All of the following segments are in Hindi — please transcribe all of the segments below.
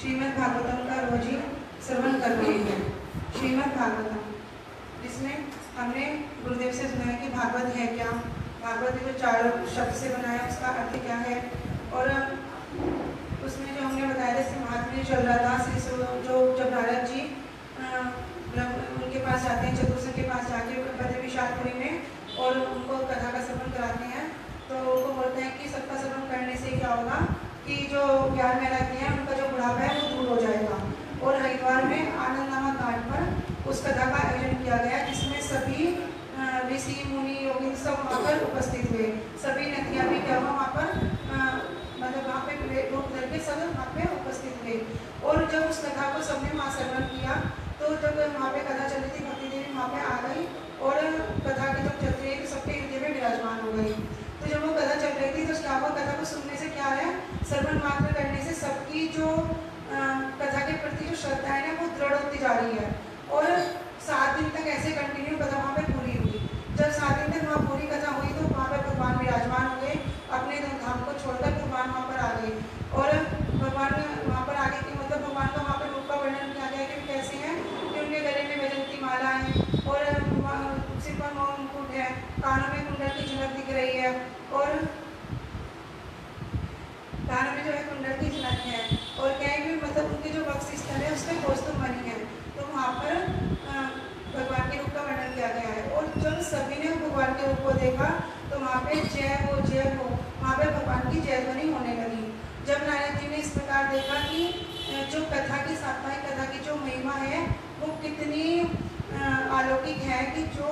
श्रीमद् भागवतम का रोज ही श्रवण कर रहे हैं। श्रीमद् भागवतम, जिसमें हमने गुरुदेव से सुना है कि भागवत है क्या? भागवत जो चार शब्द से बनाया, उसका अर्थ क्या है? और उसमें जो हमने बताया था महात्म्य चल रहा था जो जब नारद जी उनके पास जाते हैं चतुर्थ के पास जाके बद्र विशालपुरी में और उनको कथा का श्रवण कराते हैं तो वो बोलते हैं कि सबका श्रवण करने से क्या होगा? कि जो ज्ञान में रहते हैं, उनका जो बुढ़ापा है वो दूर हो जाएगा। और हरिद्वार में आनंद नामक घाट पर उस कथा का आयोजन किया गया, जिसमें सभी ऋषि, मुनि, योगी सब वहाँ पर उपस्थित हुए। सभी नदियाँ भी क्या हुआ, वहाँ पर मतलब वहाँ पे रूप धर के सब वहाँ पे उपस्थित हुए। और जब उस कथा को सबने वहाँ श्रवण किया तो जब वहाँ पे कथा चल रही थी, भक्ति देवी वहाँ पे आ गई और कथा की जब चल रही है तो सबके हृदय में विराजमान हो गई। तो जब वो कथा चल रही थी तो क्या कथा को सुनने से क्या है श्रवण मात्र करने से सबकी जो कथा के प्रति जो श्रद्धा है ना, वो दृढ़ होती जा रही है। और सात दिन तक ऐसे कंटिन्यू कथा वहाँ पर पूरी हुई जब सात दिन तक वहाँ पूरी कथा हुई तो वहाँ पर भगवान विराजमान हो गए अपने धाम को छोड़कर भगवान वहाँ पर आ गए। और भगवान वहाँ पर आगे के मतलब भगवान का वहाँ पर रूप का वर्णन किया गया है कि कैसे हैं कि उनके गले में वैजंती माला है और वहाँ सिर पर मौन मुकुट है कानों में कुंडल की झलक दिख रही है और कानों में जो है कुंडल की झलक है और क्या है कि मतलब उनके जो वक्ष स्थल है उसमें कौस्तुभ बनी है तो वहाँ पर भगवान के रूप का वर्णन किया गया है। और जब सभी ने भगवान के रूप को देखा तो वहाँ पे जय हो जय हो, वहाँ पे भगवान की जय ध्वनि होने लगी। जब नारद जी ने इस प्रकार देखा कि जो कथा की साप्ताहिक कथा की जो महिमा है, वो कितनी अलौकिक है कि जो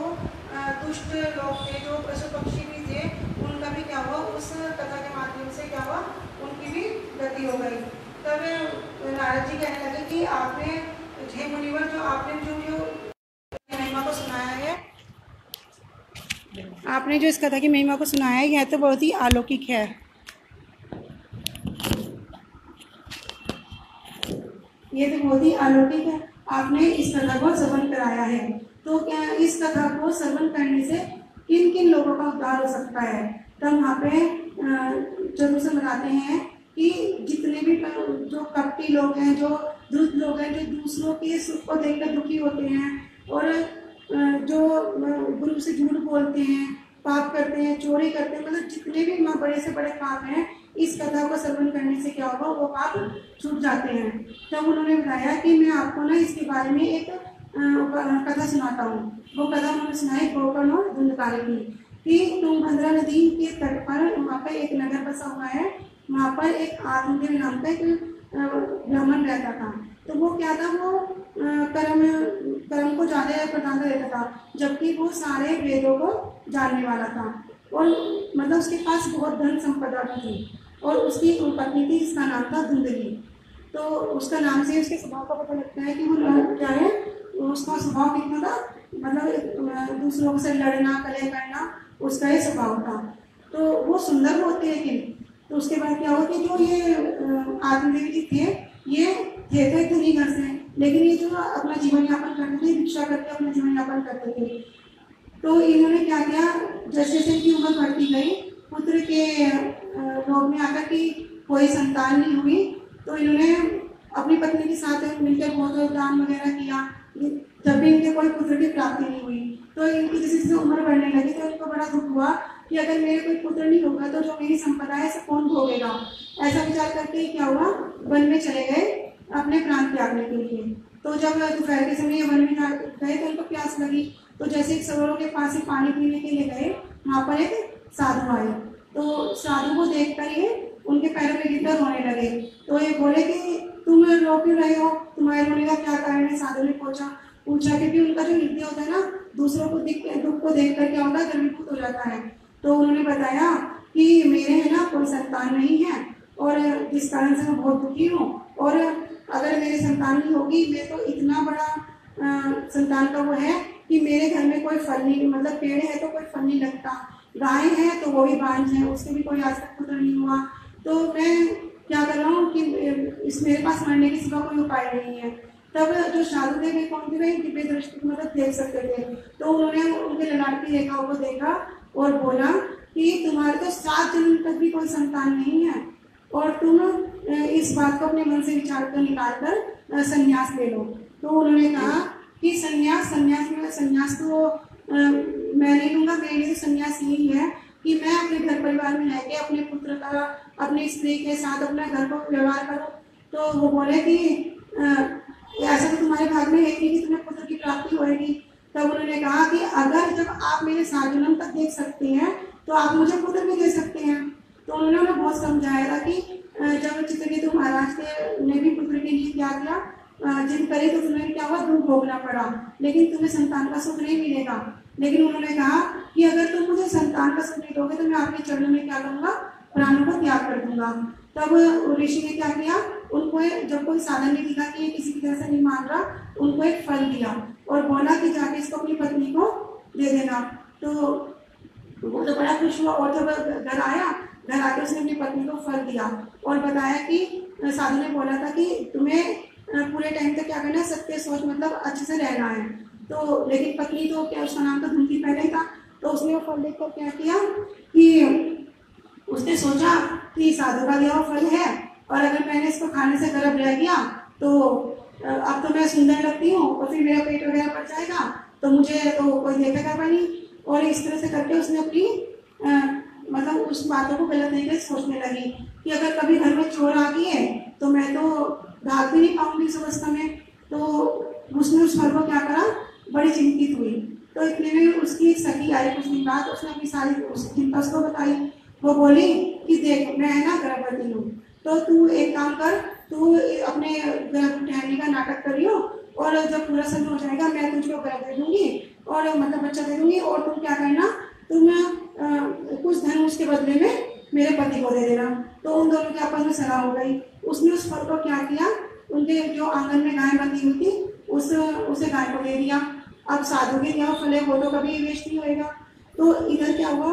दुष्ट लोग थे, जो पशु पक्षी भी थे, उनका भी क्या हुआ, उस कथा के माध्यम से क्या हुआ, उनकी भी गति हो गई। तब नारद जी कहने लगे कि आपने हे मुनिवर जो आपने जो जो महिमा को सुनाया है आपने जो इस कथा की महिमा को सुनाया है यह तो बहुत ही अलौकिक है। ये तो बहुत ही अलौकिक है। आपने इस कथा को श्रवण कराया है। तो क्या इस कथा को श्रवण करने से किन किन लोगों का उद्धार हो सकता है? तब वहाँ पे अ, ज़रूर से बताते हैं। कि जितने भी जो कपटी लोग हैं, जो दुष्ट लोग हैं, जो दूसरों के सुख को देखकर दुखी होते हैं और जो गुरु से झूठ बोलते हैं, पाप करते हैं, चोरी करते हैं मतलब जितने भी माँ, बड़े से बड़े पाप हैं, इस कथा को श्रवण करने से क्या होगा, वो पाप छूट जाते हैं। तब उन्होंने बताया कि मैं आपको ना इसके बारे में एक कथा सुनाता हूँ। वो कथा उन्होंने सुनाई गोकर्ण और धुंधकार की। कि तुंगभद्रा नदी के तट पर, वहाँ पर एक नगर बसा हुआ है वहाँ पर एक आत्मदेव नाम का एक ब्राह्मण रहता था। तो वो क्या था, वो कर्म कर्म को ज़्यादा प्राधान्य देता था, जबकि वो सारे वेदों को जानने वाला था। और मतलब उसके पास बहुत धन संपदा भी थी। और उसकी पत्नी थी, जिसका नाम था धुंधली। तो उसका नाम से उसके स्वभाव का पता लगता है कि वो क्या है, उसका स्वभाव कितना था मतलब दूसरों से लड़ना, कलह करना, उसका ही स्वभाव था। तो वो सुंदर होते हैं लेकिन तो उसके बाद क्या हुआ कि जो ये आत्मदेव जी थे, ये थे तो धनी घर से, लेकिन ये जो अपना जीवन यापन करते थे, भिक्षा करके अपना जीवन यापन करते थे। तो इन्होंने क्या किया, जैसे जैसे इनकी उम्र बढ़ती गई, पुत्र के रोग में आकर कि कोई संतान नहीं हुई तो इन्होंने अपनी पत्नी के साथ मिलकर बहुत दान वगैरह किया। जब भी इनके कोई पुत्र की प्राप्ति नहीं हुई तो इनकी जैसे जैसे उम्र बढ़ने लगी तो इनको बड़ा दुख हुआ कि अगर मेरे कोई पुत्र नहीं होगा तो जो मेरी संपदा है, सब कौन भोगेगा? ऐसा विचार करके क्या हुआ? वन में चले गए अपने प्राण त्यागने के लिए। तो जब दोपहर के समय वन में गए तो उनको प्यास लगी। तो जैसे एक सरोवर के पास ही पानी पीने के लिए गए, वहाँ पर एक साधु आए। तो साधु को देख कर ये उनके पैरों में गिरकर रोने लगे। तो ये बोले कि, तुम रो क्यों रहे हो? तुम्हारे रोने का क्या कारण है? साधु ने पूछा। पूछा क्योंकि उनका जो हृदय होता है ना, दूसरों को दिख, दुख को देख कर क्या होता है? द्रवीभूत हो जाता है। तो उन्होंने बताया कि मेरे है ना कोई संतान नहीं है और जिस कारण से मैं बहुत दुखी हूँ और अगर मेरी संतान नहीं होगी मैं तो इतना बड़ा अ, संतान का वो है कि मेरे घर में कोई फल नहीं मतलब पेड़ है तो कोई फल नहीं लगता गाय है तो वो भी बांझ है उससे भी कोई आज तक पुत्र नहीं हुआ। तो मैं क्या कर रहा हूँ कि इस मेरे पास मरने के सिवा कोई उपाय नहीं है। तब जो साधु थे वे कौन थे वे दिव्य दृष्टि मदद देख सकते थे। तो उन्होंने उनके ललाट की रेखाओं को देखा और बोला कि तुम्हारे तो सात जन्म तक भी कोई संतान नहीं है। और तुम इस बात को अपने मन से विचार कर, निकाल कर संन्यास ले लो। तो उन्होंने कहा कि संन्यास संन्यास में संन्यास तो मैं नहीं लूँगा, मेरे लिए तो संन्यास यही है कि मैं अपने घर परिवार में रह अपने पुत्र का, अपनी स्त्री के साथ अपने घर को व्यवहार करो। तो वो बोले कि ऐसा तो तुम्हारे भाग में है कि तुम्हें पुत्र की प्राप्ति होगी तब उन्होंने कहा कि अगर जब आप मेरे सात जन्म तक देख सकते हैं तो आप मुझे पुत्र भी दे सकते हैं। तो उन्होंने उन्हें बहुत समझाया था कि जब चित्रकेतु महाराज के ने भी पुत्र के लिए क्या किया जिद करी तो तुम्हें क्या हुआ? दुख भोगना पड़ा। लेकिन तुम्हें संतान का सुख नहीं मिलेगा। लेकिन उन्होंने कहा कि अगर तुम मुझे संतान का सुख नहीं दोगे तो मैं आपके चरणों में क्या करूँगा? प्राणों को त्याग कर दूँगा। तब ऋषि ने क्या किया? उनको एक- जब कोई साधन ने दिखा कि ये किसी तरह से नहीं मान रहा उनको एक फल दिया और बोला कि जाके इसको अपनी पत्नी को दे देना। तो वो तो बड़ा खुश हुआ और जब घर आया, घर आके उसने अपनी पत्नी को फल दिया और बताया कि साधु ने बोला था कि तुम्हें पूरे टाइम तक क्या करना है? सत्य सोच मतलब अच्छे से रहना है। तो लेकिन पत्नी तो क्या, उसका नाम तो धुंधी पहले ही था। तो उसने वो फल देखकर क्या किया कि उसने सोचा कि साधु का दिया हुआ फल है और अगर मैंने इसको खाने से गर्भ रह गया तो अब तो मैं सुंदर लगती हूँ और फिर मेरा पेट वगैरह पड़ जाएगा तो मुझे तो कोई देखेगा नहीं। और इस तरह से करके उसने अपनी मतलब उस बातों को गलत तरीके से सोचने लगी कि अगर कभी घर में चोर आ गई है तो मैं तो भाग भी नहीं पाऊँगी इस अवस्था में। तो उसने उस फल को क्या करा? बड़ी चिंतित हुई। तो इतने में उसकी एक सखी आई कुछ दिन बाद, उसने अपनी सारी चिंता उसको बताई। वो बोली कि देख, मैं ना गर्भवती हूँ। तो तू एक काम कर तू अपने ठहरने का नाटक करियो और जब पूरा समय हो जाएगा मैं तुझको गर्भ दे दूँगी और मतलब बच्चा दे दूँगी और तुम क्या करना तुम अ, कुछ धन उसके बदले में मेरे पति को दे देना। तो उन दोनों के आपस में सलाह हो गई। उसने उस फल को क्या किया उनके जो आँगन में गाय बंधी हुई थी उस उसे गाय को दे दिया। अब साधु के यहाँ फल वो तो कभी वेस्ट नहीं होएगा। तो इधर क्या हुआ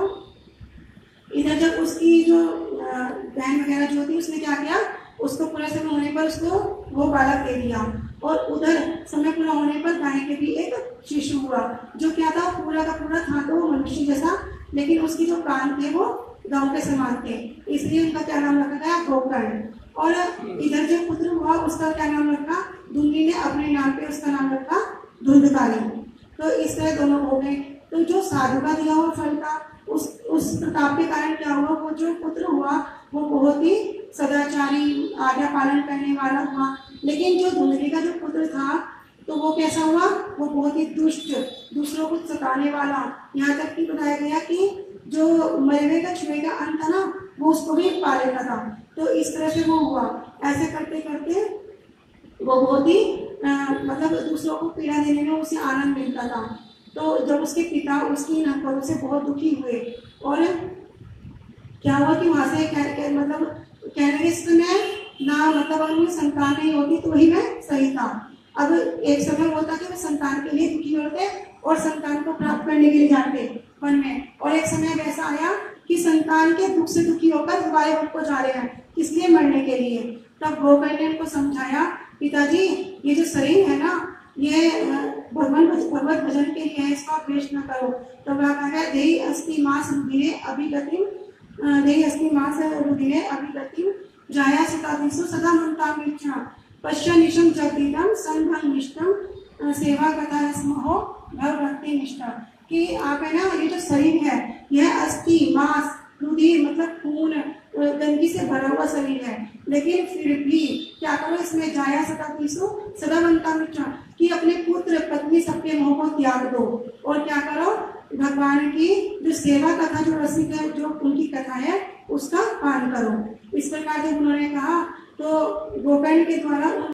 इधर जब उसकी जो अ, वगैरह जो थी उसने क्या किया? उसको पूरा समय होने पर उसको वो बालक दे दिया। और उधर समय पूरा होने पर गाय के भी एक शिशु हुआ जो क्या था पूरा का पूरा था तो वो मनुष्य जैसा लेकिन उसकी जो कान थे वो गाँव के समान थे। इसलिए उनका क्या नाम रखा गया? गोकर्ण। और इधर जो पुत्र हुआ उसका क्या नाम रखा? धुंधी ने अपने नाम पे उसका नाम रखा धुंधकारी तो इस तरह दोनों हो गए। तो जो साधु का दिया हुआ फल था उस उस प्रताप के कारण क्या हुआ? वो जो पुत्र हुआ, वो बहुत ही सदाचारी, आज्ञा पालन करने वाला हुआ। लेकिन जो धुंधली का जो पुत्र था तो वो कैसा हुआ? वो बहुत ही दुष्ट, दूसरों को सताने वाला। यहाँ तक कि बताया गया कि जो मरने का, छुए का अंत था ना, वो उसको भी पा लेता था तो इस तरह से वो हुआ। ऐसे करते करते वो बहुत ही मतलब दूसरों को पीड़ा देने में उसे आनंद मिलता था। तो जब उसके पिता उसकी नौकरों से बहुत दुखी हुए और क्या हुआ कि वहाँ से कह, कह, मतलब कहने के समय ना मतलब अगर मुझे संतान नहीं होती तो वही मैं सही था। अब एक समय होता कि वे संतान के लिए दुखी होते और संतान को प्राप्त करने के लिए जाते वन में। और एक समय वैसा आया कि संतान के दुख से दुखी होकर दोबारा वन को जा रहे हैं किस लिए मरने के लिए। तब गोकर ने उनको समझाया पिताजी ये जो शरीर है ना ये भगवान भगवत भजन के लिए इसका वेस्ट न करो। तो वह कहा देही अस्थि मास रुधिरे अभिगतिम देही अस्थि मास रुधिरे अभिगतिम जाया सुतादिषु सदा ममता मिच्छा पश्य निशम जगदीदम संभंग निष्ठम सेवा कथा स्महो, भव भक्ति निष्ठा। कि आप है ना, ये जो शरीर है, यह अस्थि मांस, रुधिर मतलब खून गंदगी से भरा हुआ शरीर है। लेकिन फिर भी क्या करो इसमें जाया सदा तीसो सदा बनता मिठा कि अपने पुत्र, पत्नी सबके मोह को त्याग दो। और क्या करो? भगवान की जो सेवा कथा, जो रसिक है, जो उनकी कथा है, उसका पान करो। इस प्रकार जब उन्होंने कहा तो गोकर्ण के द्वारा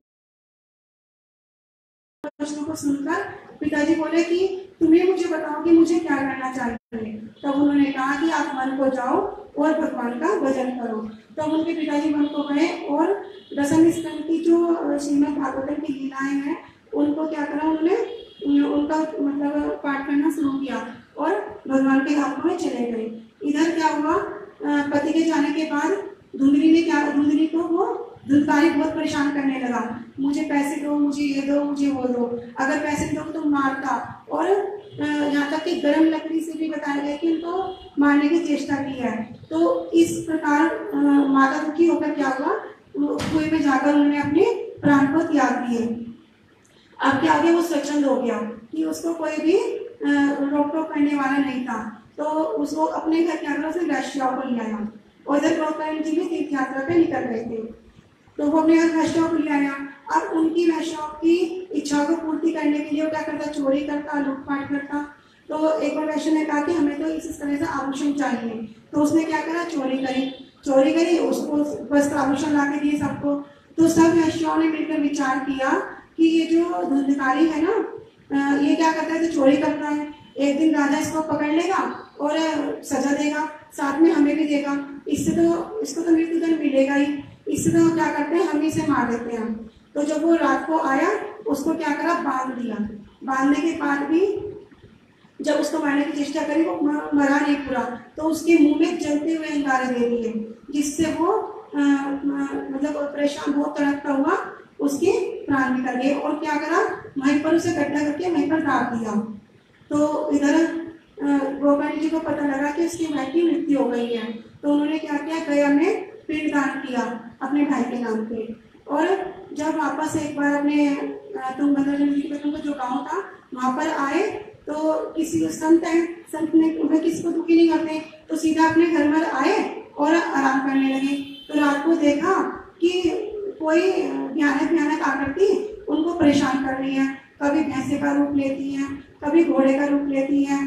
प्रश्नों को सुनकर पिताजी बोले कि, तुम्हें मुझे बताओ कि मुझे क्या करना चाहिए? तब उन्होंने कहा कि आप मन को जाओ और भगवान का भजन करो। तो उनके पिताजी मन को गए और दसम स्कंद की जो श्रीमद भागवतम की लीलाएँ हैं, उनको क्या करा उन्होंने उनका मतलब पाठ करना शुरू किया और भगवान के हाथों में चले गए। इधर क्या हुआ पति के जाने के बाद धुंधली ने क्या, धुंधली को वो धुंधकारी बहुत परेशान करने लगा। मुझे पैसे दो, मुझे ये दो, मुझे वो दो। अगर पैसे दो तो मारता। और यहाँ तक कि गर्म लकड़ी से भी बताया गया कि उनको मारने की चेष्टा की है। तो इस प्रकार माता दुखी होकर क्या हुआ? कुएँ में जाकर उन्होंने अपने प्राण को त्याग दिए। अब क्या आगे वो स्वच्छंद हो गया कि उसको कोई भी रोक टोक करने वाला नहीं था। तो उसको अपने घर क्या करा उसने वैश्याओं को ले आया और इधर गोकर्ण जी भी तीर्थ यात्रा पे निकल रहे थे। तो वो अपने घर वैश्याओं को ले आया। अब उनकी वैश्याओं की इच्छा को पूर्ति करने के लिए वो क्या करता, चोरी करता लूटपाट करता। तो एक बार वैश्य ने कहा कि हमें तो इस तरह से आभूषण चाहिए। तो उसने क्या करा, चोरी करी। चोरी करी, उसको वस्त्र आभूषण ला के दिए सबको। तो सब वैश्यों ने मिलकर विचार किया कि ये जो धुंधकारी है ना ये क्या करता है तो चोरी करता है। एक दिन राजा इसको पकड़ लेगा और सजा देगा, साथ में हमें भी देगा। इससे तो इसको तो मृत्युदंड मिलेगा ही। इससे तो क्या करते हैं, हम इसे मार देते हैं तो जब वो रात को आया, उसको क्या करा? बाँध दिया। बांधने के बाद भी जब उसको मारने की चेष्टा करी, वो मरा नहीं पूरा। तो उसके मुँह में जलते हुए अंगारे दे दिए जिससे वो मतलब परेशान, बहुत तड़पता हुआ उसके प्राण निकल गए। और क्या करा? वहीं पर उसे गड्ढा करके वहीं पर डाल दिया। तो इधर गोपाल जी को पता लगा कि उसकी भाई की मृत्यु हो गई है। तो उन्होंने क्या किया? गया में पिंडदान किया, अपने भाई के नाम पे। और जब वापस एक बार अपने तुंगभद्रा जी के जो गाँव था, वहाँ पर आए तो किसी को संत है, संत ने उन्हें किसी को दुखी नहीं करते तो सीधा अपने घर पर आए और आराम करने लगे। तो रात को देखा कि कोई भयानक भयानक आकृति उनको परेशान कर रही है। कभी भैंसे का रूप लेती हैं, कभी घोड़े का रूप लेती हैं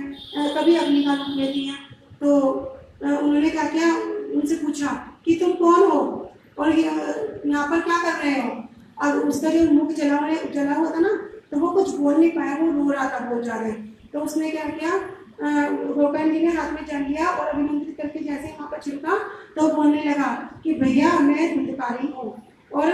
कभी अग्नि का रूप लेती हैं। तो उन्होंने क्या किया? उनसे पूछा कि तुम कौन हो? और यहाँ पर क्या कर रहे हो? अब उसका जो मुख जला हुआ जला हुआ था ना तो वो कुछ बोल नहीं पाया, वो रो रहा था बहुत ज़्यादा तो उसने क्या किया गोकर्ण जी ने हाथ में चल लिया और अभिनंदित करके जैसे वहाँ पर छिड़का तो बोलने लगा कि भैया, मैं धुंधकारी हूँ। और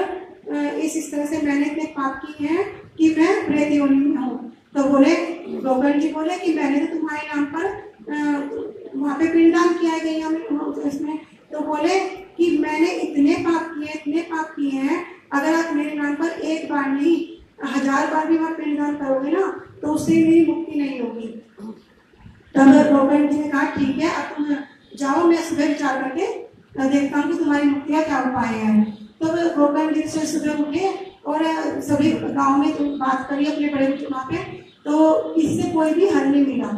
इस इस तरह से मैंने इतने पाप किए हैं कि मैं प्रेत में हूँ। तो बोले, गोकर्ण जी बोले कि मैंने तो तुम्हारे नाम पर वहाँ पे पिंडदान किया गया इसमें तो बोले कि मैंने इतने पाप किए इतने पाप किए हैं अगर आप मेरे नाम पर एक बार नहीं हज़ार बार भी करोगे ना तो उससे मेरी मुक्ति नहीं होगी। तब गोविंद जी ने कहा, ठीक है, अब तुम जाओ, मैं सुबह विचार करके देखता हूँ कि तुम्हारी मुक्तियाँ क्या उपाय है। तो गोविंद जी से सुबह उठे और सभी गाँव में तुम बात करी अपने बड़े वहाँ पे तो इससे कोई भी हल नहीं मिला।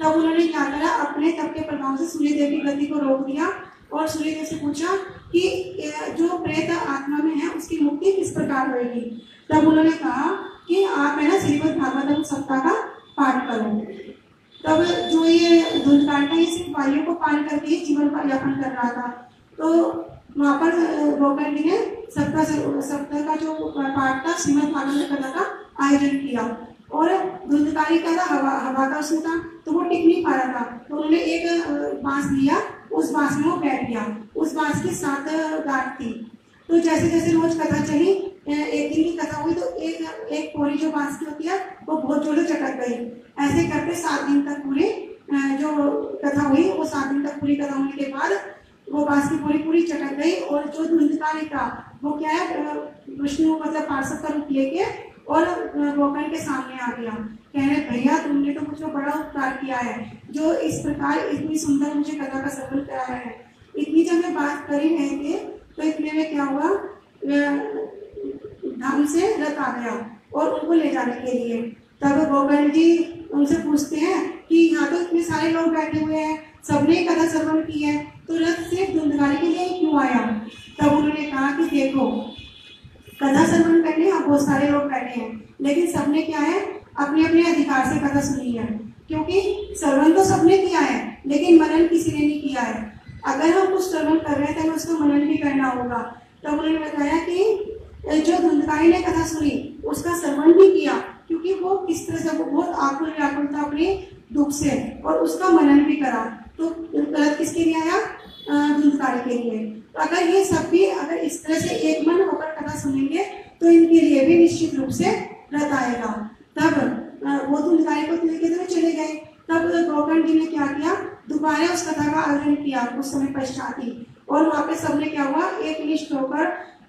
तब उन्होंने क्या करा, अपने तब के प्रभाव से सूर्य देव की गति को रोक दिया और सूर्य से पूछा कि जो प्रेत आत्मा में है, उसकी मुक्ति किस प्रकार होगी? तब उन्होंने कहा कि आप है ना श्रीमद भागवतम सप्ताह का पाठ करो तब जो ये धुंध काटना ये सिर्फ़ वायु को पान करके ही जीवन का यापन कर रहा था। तो वहाँ पर जी ने सप्ताह सप्ताह का जो पाठ था, श्रीमद भागवत कथा का आयोजन किया। और धुंधकारी का था, हवा हवा का उसमें था तो वो टिक नहीं पा रहा था। तो उन्होंने एक बाँस लिया, उस बाँस में वो बैठ गया। उस बाँस की सात गांठ थी। तो जैसे जैसे रोज कथा चली एक दिन की कथा हुई तो एक एक पोरी जो बाँस की होती है, वो बहुत से चटक गई। ऐसे करते सात दिन तक पूरी जो कथा हुई, वो सात दिन तक पूरी कथा होने के बाद वो बाँस की पूरी पूरी चटक गई। और जो धुंधकारी था, वो क्या है विष्णु मतलब पार्षद का रूप लेके और गोकर्ण के सामने आ गया। कह रहे, भैया, तुमने तो मुझे बड़ा उपकार किया है। जो इस प्रकार इतनी सुंदर मुझे कथा का सफल कराया है। इतनी जब मैं बात कर ही रहे थे तो इतने में क्या हुआ धाम से रथ आ गया और उनको ले जाने के लिए। तब गोकर्ण जी उनसे पूछते हैं कि यहाँ तो इतने सारे लोग बैठे हुए हैं, सबने कथा श्रवण की है तो रथ सिर्फ़ धुंधकारी के लिए क्यों आया? तब उन्होंने कहा कि देखो कथा श्रवण करने अब बहुत सारे लोग बैठे हैं, लेकिन सबने क्या है अपने अपने अधिकार से कथा सुनी है। क्योंकि श्रवण तो सबने किया है, लेकिन मनन किसी ने नहीं किया है। अगर हम कुछ श्रवण कर रहे हैं तो हमें उसका मनन भी करना होगा। तो उन्होंने बताया कि जो धुंधकारी ने कथा सुनी उसका श्रवण भी किया, क्योंकि वो किस तरह से, वो बहुत आकुल व्याकुल था अपने दुख से और उसका मनन भी करा। तो गलत किसके लिए आया? धुंधकारी के लिए। तो अगर ये सब भी, अगर इस तरह से एक मन होकर कथा सुनेंगे तो इनके लिए भी निश्चित रूप से व्रत आएगा। तब वो धुंधकारी को लेके तो चले गए। तब गौकर्ण जी ने क्या किया? दोबारा उस कथा का आग्रह किया, उस समय पश्चात ही। और वहाँ पे सबने क्या हुआ? एक निष्ठ होकर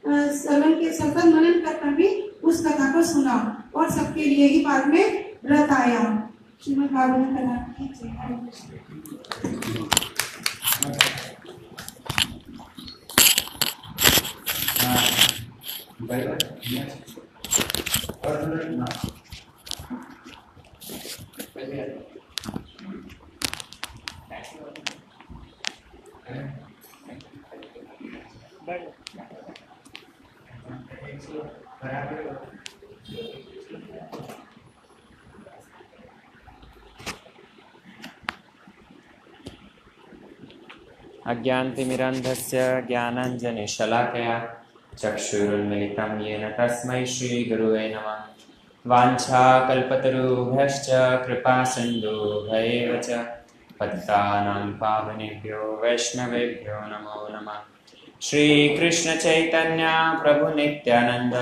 श्रवण के सतत मनन कर कर भी उस कथा को सुना और सबके लिए ही बाद में व्रत आया श्रीमद भागवत कथा की जय। हरे कृष्ण। अज्ञानतिमिरन्धस्य ज्ञानाञ्जनशलाकया चक्षुरुन्मिलितं येन तस्मै श्रीगुरुवे नमः। वाञ्छाकल्पतरुभ्यश्च कृपासिन्धुभ्यैव च। पतितानां पावनेभ्यो वैष्णवेभ्यो नमो नमः। श्रीकृष्णचैतन्य प्रभुनित्यानन्द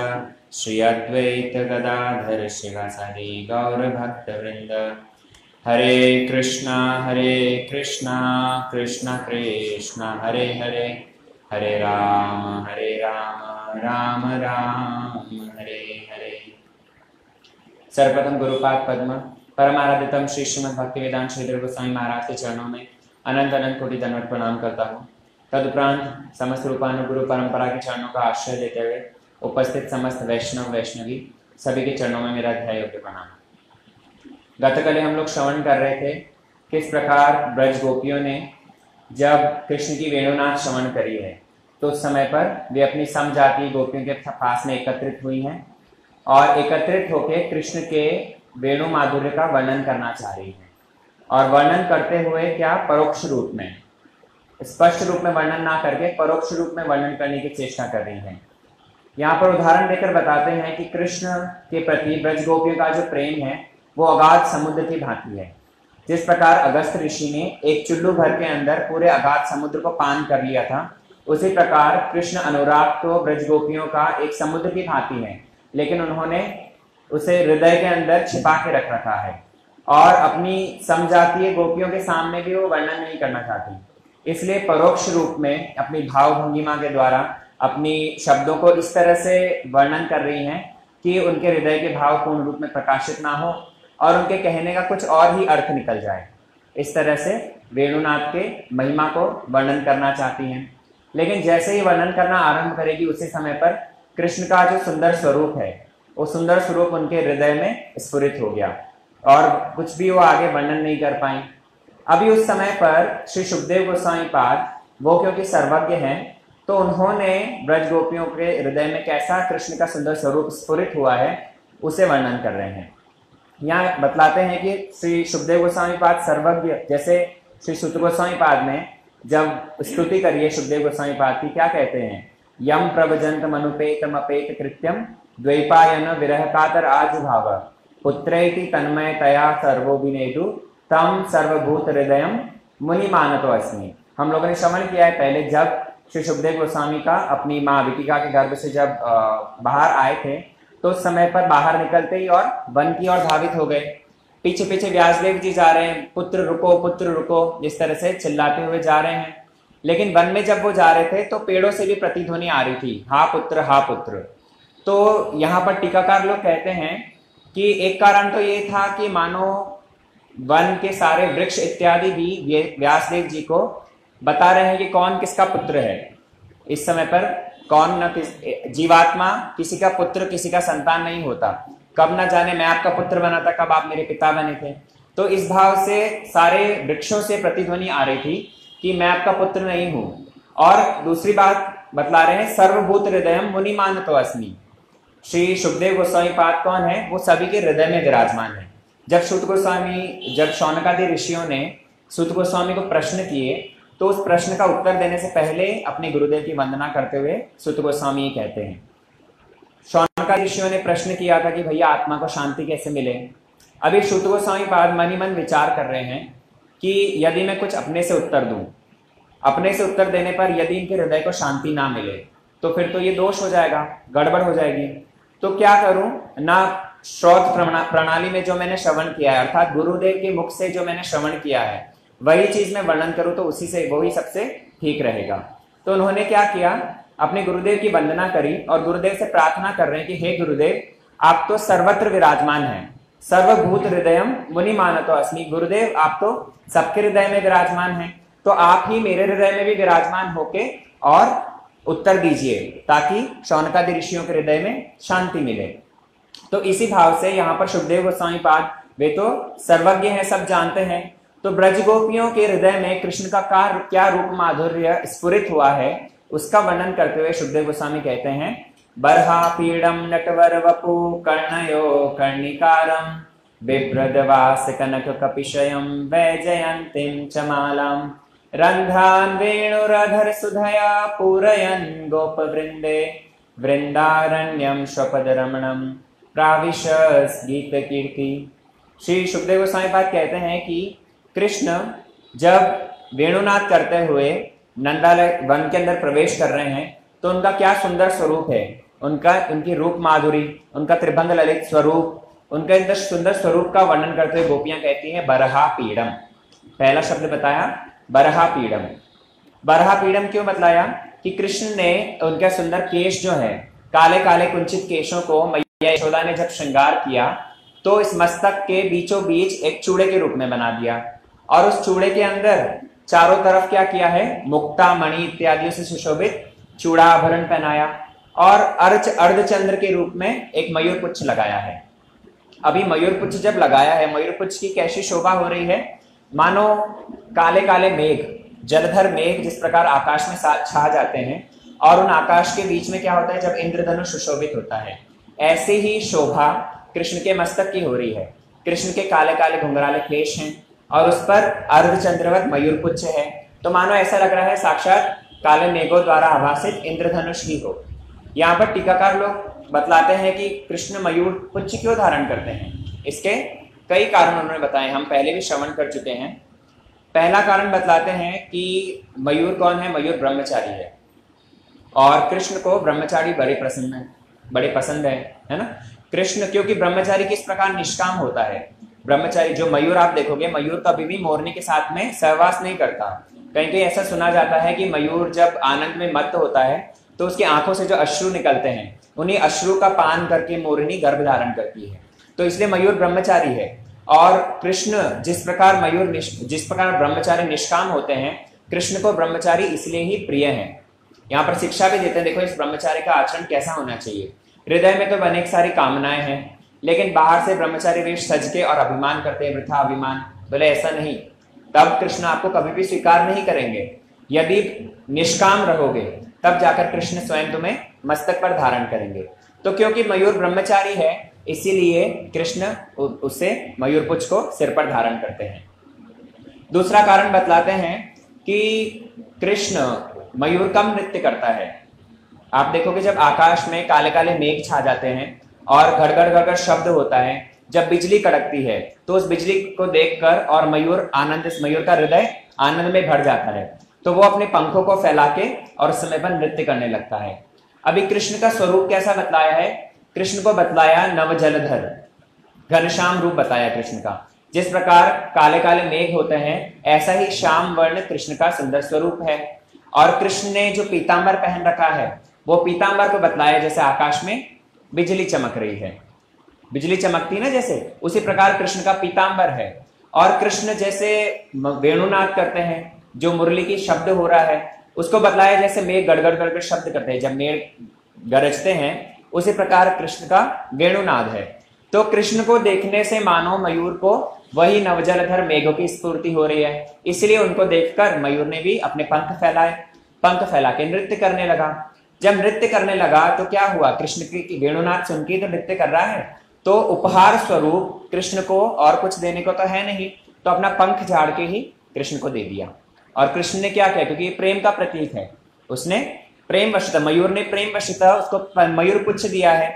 श्री अद्वैत गदाधर शिवासादि गौरभक्तवृन्द। हरे कृष्णा हरे कृष्णा, कृष्ण कृष्ण, हरे हरे। हरे राम हरे राम राम राम, हरे हरे। सर्वप्रथम गुरुपाद पद्म परमाराध्यतम श्री श्रीमद भक्ति वेदांत श्री गोस्वामी महाराज के चरणों में अनंत अनंत कोटि दंडवत प्रणाम करता हूँ। तदुपरांत समस्त रूपानुगुरु परंपरा के चरणों का आश्रय लेते हुए उपस्थित समस्त वैष्णव, वैष्णवी सभी के चरणों में मेरा ध्याय योग्य प्रणाम। गतकले हम लोग श्रवण कर रहे थे किस प्रकार ब्रज गोपियों ने जब कृष्ण की वेणुनाथ श्रवण करी है तो उस समय पर वे अपनी समजातीय गोपियों के पास में एकत्रित हुई हैं और एकत्रित होकर कृष्ण के वेणु माधुर्य का वर्णन करना चाह रही हैं। और वर्णन करते हुए क्या परोक्ष रूप में स्पष्ट रूप में वर्णन ना करके, परोक्ष रूप में वर्णन करने की चेष्टा कर रही हैं। यहाँ पर उदाहरण देकर बताते हैं कि कृष्ण के प्रति ब्रज गोपियों का जो प्रेम है, वो अगाध समुद्र की भांति है। जिस प्रकार अगस्त ऋषि ने एक चुल्लू भर के अंदर पूरे अगाध समुद्र को पान कर लिया था, उसी प्रकार कृष्ण अनुराग तो ब्रज गोपियों का एक समुद्र की भांति है, लेकिन उन्होंने उसे हृदय के अंदर छिपा के रख रखा है। और अपनी समझातीय गोपियों के सामने भी वो वर्णन नहीं करना चाहती। इसलिए परोक्ष रूप में अपनी भाव भंगिमा के द्वारा अपनी शब्दों को इस तरह से वर्णन कर रही हैं कि उनके हृदय के भाव पूर्ण रूप में प्रकाशित ना हो और उनके कहने का कुछ और ही अर्थ निकल जाए। इस तरह से वेणुनाथ के महिमा को वर्णन करना चाहती हैं। लेकिन जैसे ही वर्णन करना आरंभ करेगी, उसी समय पर कृष्ण का जो सुंदर स्वरूप है, वो सुंदर स्वरूप उनके हृदय में स्फुरित हो गया और कुछ भी वो आगे वर्णन नहीं कर पाई। अभी उस समय पर श्री सुखदेव गोस्वामी पाद, वो क्योंकि सर्वज्ञ हैं तो उन्होंने ब्रज गोपियों के हृदय में कैसा कृष्ण का सुंदर स्वरूप स्फुरित हुआ है, उसे वर्णन कर रहे हैं। यहाँ बतलाते हैं कि श्री सुखदेव गोस्वामी पाद सर्वज्ञ, जैसे श्री सुत गोस्वामी पाद ने जब स्तुति करिए सुखदेव गोस्वामी पाद की, क्या कहते हैं? यम प्रवजंत मनुपेतम अपेत कृत्यम द्वैपायन विरह कातर आज भाव पुत्रैति तन्मय तया सर्वोभिनेदु तम सर्वभूत हृदय मुनि मानतो अस्मि। हम लोगों ने श्रवण किया है पहले जब श्री सुखदेव गोस्वामी का अपनी माँ विटिका के गर्भ से जब बाहर आए थे तो उस समय पर बाहर निकलते ही और वन की ओर धावित हो गए। पीछे पीछे व्यासदेव जी जा रहे हैं, पुत्र रुको पुत्र रुको, जिस तरह से चिल्लाते हुए जा रहे हैं। लेकिन वन में जब वो जा रहे थे तो पेड़ों से भी प्रतिध्वनि आ रही थी, हा पुत्र हा पुत्र। तो यहाँ पर टीकाकार लोग कहते हैं कि एक कारण तो ये था कि मानो वन के सारे वृक्ष इत्यादि भी व्यासदेव जी को बता रहे हैं कि कौन किसका पुत्र है। इस समय पर कौन न किस जीवात्मा, किसी का पुत्र, किसी का संतान नहीं होता। कब न जाने मैं आपका पुत्र बना था, कब आप मेरे पिता बने थे। तो इस भाव से सारे वृक्षों से प्रतिध्वनि आ रही थी कि मैं आपका पुत्र नहीं हूँ। और दूसरी बात बतला रहे हैं, सर्वभूत हृदय मुनि मानतो अस्मि श्री सुखदेव गोस्वामी पाद कौन है? वो सभी के हृदय में विराजमान है। जब सुत गोस्वामी, जब शौनकादि ऋषियों ने सुत गोस्वामी को प्रश्न किए तो उस प्रश्न का उत्तर देने से पहले अपने गुरुदेव की वंदना करते हुए सुत गोस्वामी ये कहते हैं। शौनका ऋषियों ने प्रश्न किया था कि भैया आत्मा को शांति कैसे मिले? अभी सुत गोस्वामी पाद मन मन विचार कर रहे हैं कि यदि मैं कुछ अपने से उत्तर दूँ, अपने से उत्तर देने पर यदि इनके हृदय को शांति ना मिले तो फिर तो ये दोष हो जाएगा, गड़बड़ हो जाएगी। तो क्या करूँ? ना श्रोत प्रणाली में जो मैंने श्रवण किया है, अर्थात गुरुदेव के मुख से जो मैंने श्रवण किया है, वही चीज़ मैं वर्णन करूँ तो उसी से, वही सबसे ठीक रहेगा। तो उन्होंने क्या किया? अपने गुरुदेव की वंदना करी और गुरुदेव से प्रार्थना कर रहे हैं कि, हे गुरुदेव, आप तो सर्वत्र विराजमान हैं। सर्वभूत हृदय मुनि मानतो अस्मि। गुरुदेव, आप तो सबके हृदय में विराजमान हैं। तो आप ही मेरे हृदय में भी विराजमान होके और उत्तर दीजिए, ताकि शौनकादि ऋषियों के हृदय में शांति मिले। तो इसी भाव से यहाँ पर सुखदेव गोस्वामी पाद, वे तो सर्वज्ञ हैं, सब जानते हैं। तो ब्रज गोपियों के हृदय में कृष्ण का कार, क्या रूप माधुर्य स्फुरित हुआ है, उसका वर्णन करते हुए सुखदेव गोस्वामी कहते हैं, बरहा पीड़म नटवर वपु कर्णयो कर्णिकारम बिभ्रदवास कनक कपिशयम वैजयंतीम चमालम रंध्रान वेणुरधर सुधया पूरयन गोप वृंदे वृंदारण्यम स्वपद रमणम। प्राविशस, गीत कीर्ति। श्री सुखदेव गोस्वामी पाद कहते हैं कि कृष्ण जब वेणुनाथ करते हुए नंदालय वन के अंदर प्रवेश कर रहे हैं तो उनका क्या सुंदर स्वरूप है? उनका, उनकी रूप माधुरी, उनका त्रिभंग ललित स्वरूप, उनके अंदर सुंदर स्वरूप का वर्णन करते हुए गोपियाँ कहती हैं, बरहा पीड़म। पहला शब्द बताया, बरहा पीड़म। बरहा पीड़म क्यों बतलाया? कि कृष्ण ने उनका सुंदर केश जो है काले काले कुंचित केशों को यशोदा ने जब श्रृंगार किया तो इस मस्तक के बीचों बीच एक चूड़े के रूप में बना दिया। और उस चूड़े के अंदर चारों तरफ़ क्या किया है? मुक्ता, मणि इत्यादियों से सुशोभित चूड़ा आभरण पहनाया और अर्च, अर्धचंद्र के रूप में एक मयूर पुच्छ लगाया है। अभी मयूर पुच्छ जब लगाया है, मयूर पुच्छ की कैसी शोभा हो रही है? मानो काले काले मेघ, जलधर मेघ जिस प्रकार आकाश में छा जाते हैं और उन आकाश के बीच में क्या होता है? जब इंद्रधनुष सुशोभित होता है। ऐसे ही शोभा कृष्ण के मस्तक की हो रही है। कृष्ण के काले काले घुंघराले केश हैं और उस पर अर्धचंद्रवत मयूर पुच्छ है। तो मानो ऐसा लग रहा है साक्षात काले मेघों द्वारा आभासित इंद्रधनुष ही हो। यहाँ पर टीकाकार लोग बतलाते हैं कि कृष्ण मयूर पुच्छ क्यों धारण करते हैं? इसके कई कारण उन्होंने बताए। हम पहले भी श्रवण कर चुके हैं। पहला कारण बतलाते हैं कि मयूर कौन है? मयूर ब्रह्मचारी है। और कृष्ण को ब्रह्मचारी बड़े प्रसन्न है। बड़े पसंद है है ना? कृष्ण, क्योंकि ब्रह्मचारी किस प्रकार निष्काम होता है? ब्रह्मचारी, जो मयूर आप देखोगे, मयूर कभी भी मोरनी के साथ में सहवास नहीं करता। कहीं कहीं ऐसा सुना जाता है कि मयूर जब आनंद में मत होता है तो उसकी आँखों से जो अश्रु निकलते हैं, उन्हीं अश्रु का पान करके मोरनी गर्भ धारण करती है। तो इसलिए मयूर ब्रह्मचारी है। और कृष्ण, जिस प्रकार मयूर जिस प्रकार ब्रह्मचारी निष्काम होते हैं, कृष्ण को ब्रह्मचारी इसलिए ही प्रिय है। यहाँ पर शिक्षा भी देते हैं, देखो इस ब्रह्मचारी का आचरण कैसा होना चाहिए। हृदय में तो अनेक सारी कामनाएँ हैं, लेकिन बाहर से ब्रह्मचारी वेश सज के और अभिमान करते हैं, वृथा अभिमान, बोले ऐसा नहीं। तब कृष्ण आपको कभी भी स्वीकार नहीं करेंगे। यदि निष्काम रहोगे, तब जाकर कृष्ण स्वयं तुम्हें मस्तक पर धारण करेंगे। तो क्योंकि मयूर ब्रह्मचारी है, इसीलिए कृष्ण उससे मयूरपुच्छ को सिर पर धारण करते हैं। दूसरा कारण बतलाते हैं कि कृष्ण मयूर कम नृत्य करता है। आप देखोगे जब आकाश में काले काले मेघ छा जाते हैं और घड़गड़ घड़गड़ शब्द होता है, जब बिजली कड़कती है तो उस बिजली को देखकर और मयूर आनंद मयूर का हृदय आनंद में भर जाता है। तो वो अपने पंखों को फैला के और उस समय पर नृत्य करने लगता है। अभी कृष्ण का स्वरूप कैसा बतलाया है? कृष्ण को बतलाया नव जलधर घनश्याम रूप बताया कृष्ण का। जिस प्रकार काले काले मेघ होते हैं, ऐसा ही श्याम वर्ण कृष्ण का सुंदर स्वरूप है। और कृष्ण ने जो पीताम्बर पहन रखा है, वो पीताम्बर को बतलाया, जैसे आकाश में बिजली चमक रही है। बिजली चमकती ना जैसे? उसी प्रकार कृष्ण का पीताम्बर है। और कृष्ण जैसे वेणुनाथ करते हैं, जो मुरली की शब्द हो रहा है, उसको बतलाया जैसे मेघ गड़गड़ गड़गड़ शब्द करते हैं। जब मेघ गरजते हैं, उसी प्रकार कृष्ण का वेणुनाद है। तो कृष्ण को देखने से मानो मयूर को वही नवजलधर मेघों की स्फूर्ति हो रही है। इसलिए उनको देखकर मयूर ने भी अपने पंख फैलाए, पंख फैला के नृत्य करने लगा। जब नृत्य करने लगा तो क्या हुआ? कृष्ण की वेणुनाथ सुन के तो नृत्य कर रहा है? तो उपहार स्वरूप कृष्ण को और कुछ देने को तो है नहीं तो अपना पंख झाड़ के ही कृष्ण को दे दिया। और कृष्ण ने क्या किया? क्योंकि प्रेम का प्रतीक है। उसने प्रेम वशता मयूर ने प्रेम वशता उसको मयूर पुच्छ दिया है।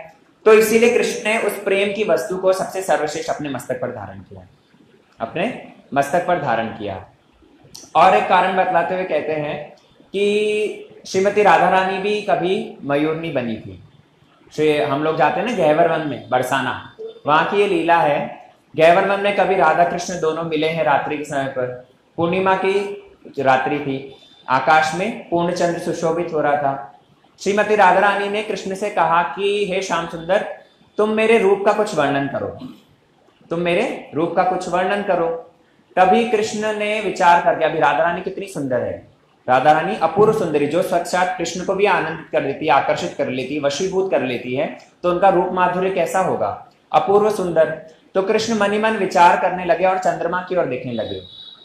तो इसीलिए कृष्ण ने उस प्रेम की वस्तु को सबसे सर्वश्रेष्ठ अपने मस्तक पर धारण किया। अपने मस्तक पर धारण किया। और एक कारण बतलाते हुए कहते हैं कि श्रीमती राधा रानी भी कभी मयूरनी बनी थी। श्री, हम लोग जाते हैं ना गहवर वन में, बरसाना। वहाँ की ये लीला है। गहवर वन में कभी राधा कृष्ण दोनों मिले हैं रात्रि के समय पर। पूर्णिमा की रात्रि थी। आकाश में पूर्ण चंद्र सुशोभित हो रहा था। श्रीमती राधा रानी ने कृष्ण से कहा कि, हे श्याम सुंदर, तुम मेरे रूप का कुछ वर्णन करो। तुम मेरे रूप का कुछ वर्णन करो। तभी कृष्ण ने विचार करके, अभी राधा रानी कितनी सुंदर है। राधा रानी अपूर्व सुंदरी, जो साक्षात कृष्ण को भी आनंदित कर देती है आकर्षित कर लेती है वशीभूत कर लेती है तो उनका रूप माधुर्य कैसा होगा? अपूर्व सुंदर। तो कृष्ण मनी मन विचार करने लगे और चंद्रमा की ओर देखने लगे।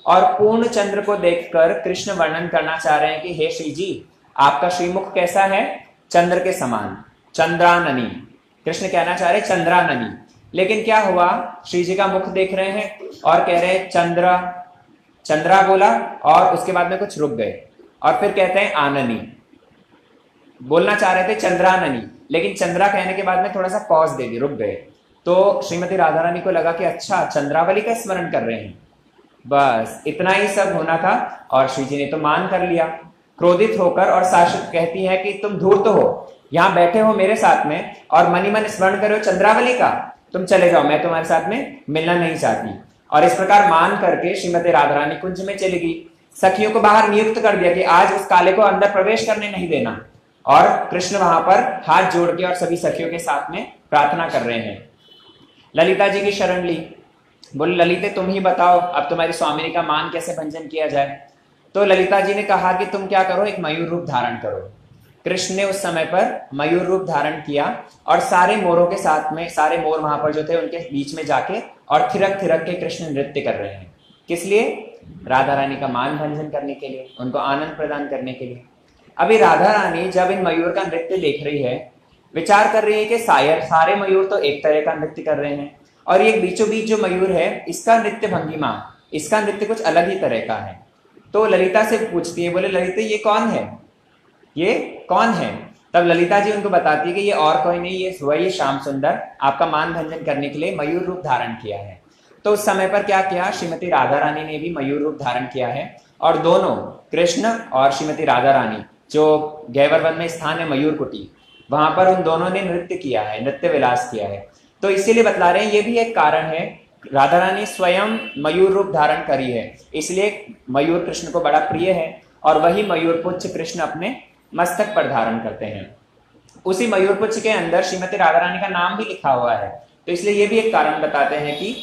और पूर्ण चंद्र को देखकर कृष्ण वर्णन करना चाह रहे हैं कि, हे श्री जी आपका श्रीमुख कैसा है? चंद्र के समान। चंद्राननी। कृष्ण कहना चाह रहे चंद्राननी। लेकिन क्या हुआ? श्री जी का मुख देख रहे हैं और कह रहे हैं, चंद्रा चंद्रा बोला और उसके बाद में कुछ रुक गए। और फिर कहते हैं, आननी। बोलना चाह रहे थे, चंद्राननी। लेकिन चंद्रा कहने के बाद में थोड़ा सा पॉज दे दी, रुक गए। तो श्रीमती राधा रानी को लगा कि अच्छा चंद्रावली का स्मरण कर रहे हैं। बस, इतना ही सब होना था और श्री जी ने तो मान कर लिया। क्रोधित होकर और शाश्वत कहती है कि, तुम धूर्त हो, यहाँ बैठे हो मेरे साथ में और मनी मन स्मरण करो चंद्रावली का। तुम चले जाओ, मैं तुम्हारे साथ में मिलना नहीं चाहती। और इस प्रकार मान करके श्रीमती राधा रानी कुंज में चली गई। सखियों को बाहर नियुक्त कर दिया कि आज उस काले को अंदर प्रवेश करने नहीं देना। और कृष्ण वहाँ पर हाथ जोड़ के और सभी सखियों के साथ में प्रार्थना कर रहे हैं। ललिता जी की शरण ली। बोले, ललिते, तुम ही बताओ, अब तुम्हारी स्वामिनी का मान कैसे भंजन किया जाए? तो ललिता जी ने कहा कि तुम क्या करो, एक मयूर रूप धारण करो। कृष्ण ने उस समय पर मयूर रूप धारण किया और सारे मोरों के साथ में, सारे मोर वहाँ पर जो थे, उनके बीच में जाके और थिरक थिरक के कृष्ण नृत्य कर रहे हैं। किस लिए? राधा रानी का मान भंजन करने के लिए, उनको आनंद प्रदान करने के लिए। अभी राधा रानी जब इन मयूर का नृत्य देख रही है, विचार कर रही है कि शायद सारे मयूर तो एक तरह का नृत्य कर रहे हैं और ये बीचों बीच जो मयूर है, इसका नृत्य भंगिमा इसका नृत्य कुछ अलग ही तरह का है। तो ललिता से पूछती है, बोले, ललिता, ये कौन है? ये कौन है? तब ललिता जी उनको बताती है कि ये और कोई नहीं, ये वही श्याम सुंदर। आपका मान भंजन करने के लिए मयूर रूप धारण किया है। तो उस समय पर क्या किया? श्रीमती राधा रानी ने भी मयूर रूप धारण किया है। और दोनों, कृष्ण और श्रीमती राधा रानी, जो गैवर वन में स्थान है मयूर कुटी, वहाँ पर उन दोनों ने नृत्य किया है, नृत्य विलास किया है। तो इसीलिए बतला रहे हैं, ये भी एक कारण है, राधा रानी स्वयं मयूर रूप धारण करी है। इसलिए मयूर कृष्ण को बड़ा प्रिय है और वही मयूर पुच्छ कृष्ण अपने मस्तक पर धारण करते हैं। उसी मयूरपुच्छ के अंदर श्रीमती राधा रानी का नाम भी लिखा हुआ है। तो इसलिए ये भी एक कारण बताते हैं कि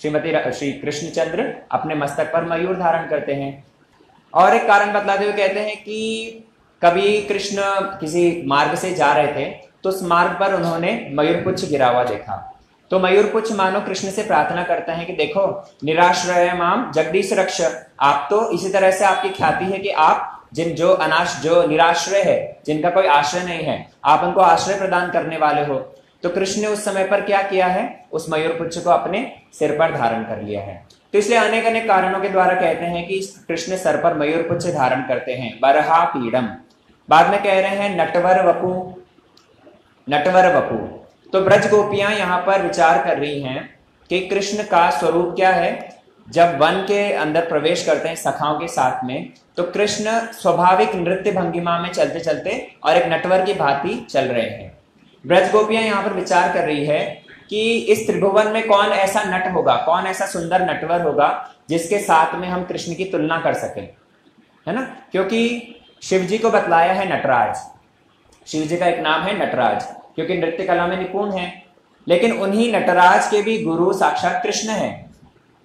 श्रीमती श्री कृष्णचंद्र अपने मस्तक पर मयूर धारण करते हैं। और एक कारण बतलाते हुए कहते हैं कि कभी कृष्ण किसी मार्ग से जा रहे थे तो उस मार्ग पर उन्होंने मयूरपुच्छ गिरा हुआ देखा। तो मयूरपुच्छ मानो कृष्ण से प्रार्थना करते हैं कि देखो, निराश्रय माम जगदीश रक्ष, आप तो इसी तरह से आपकी ख्याति है कि आप जिन जो अनाश, जो निराश्रय है, जिनका कोई आश्रय नहीं है, आप उनको आश्रय प्रदान करने वाले हो। तो कृष्ण ने उस समय पर क्या किया है? उस मयूर पुच्छ को अपने सिर पर धारण कर लिया है। तो इसलिए अनेक अनेक कारणों के द्वारा कहते हैं कि कृष्ण सर पर मयूर पुच्छ धारण करते हैं। बरहा पीड़म। बाद में कह रहे हैं, नटवर वपु। नटवर वपु। तो ब्रज गोपियाँ यहाँ पर विचार कर रही हैं कि कृष्ण का स्वरूप क्या है? जब वन के अंदर प्रवेश करते हैं सखाओं के साथ में तो कृष्ण स्वाभाविक नृत्य भंगिमा में चलते चलते और एक नटवर की भांति चल रहे हैं। ब्रज गोपियाँ यहाँ पर विचार कर रही है कि इस त्रिभुवन में कौन ऐसा नट होगा, कौन ऐसा सुंदर नटवर होगा जिसके साथ में हम कृष्ण की तुलना कर सकें। है ना? क्योंकि शिव जी को बतलाया है नटराज। शिव जी का एक नाम है नटराज, क्योंकि नृत्य कला में निपुण है। लेकिन उन्हीं नटराज के भी गुरु साक्षात कृष्ण है।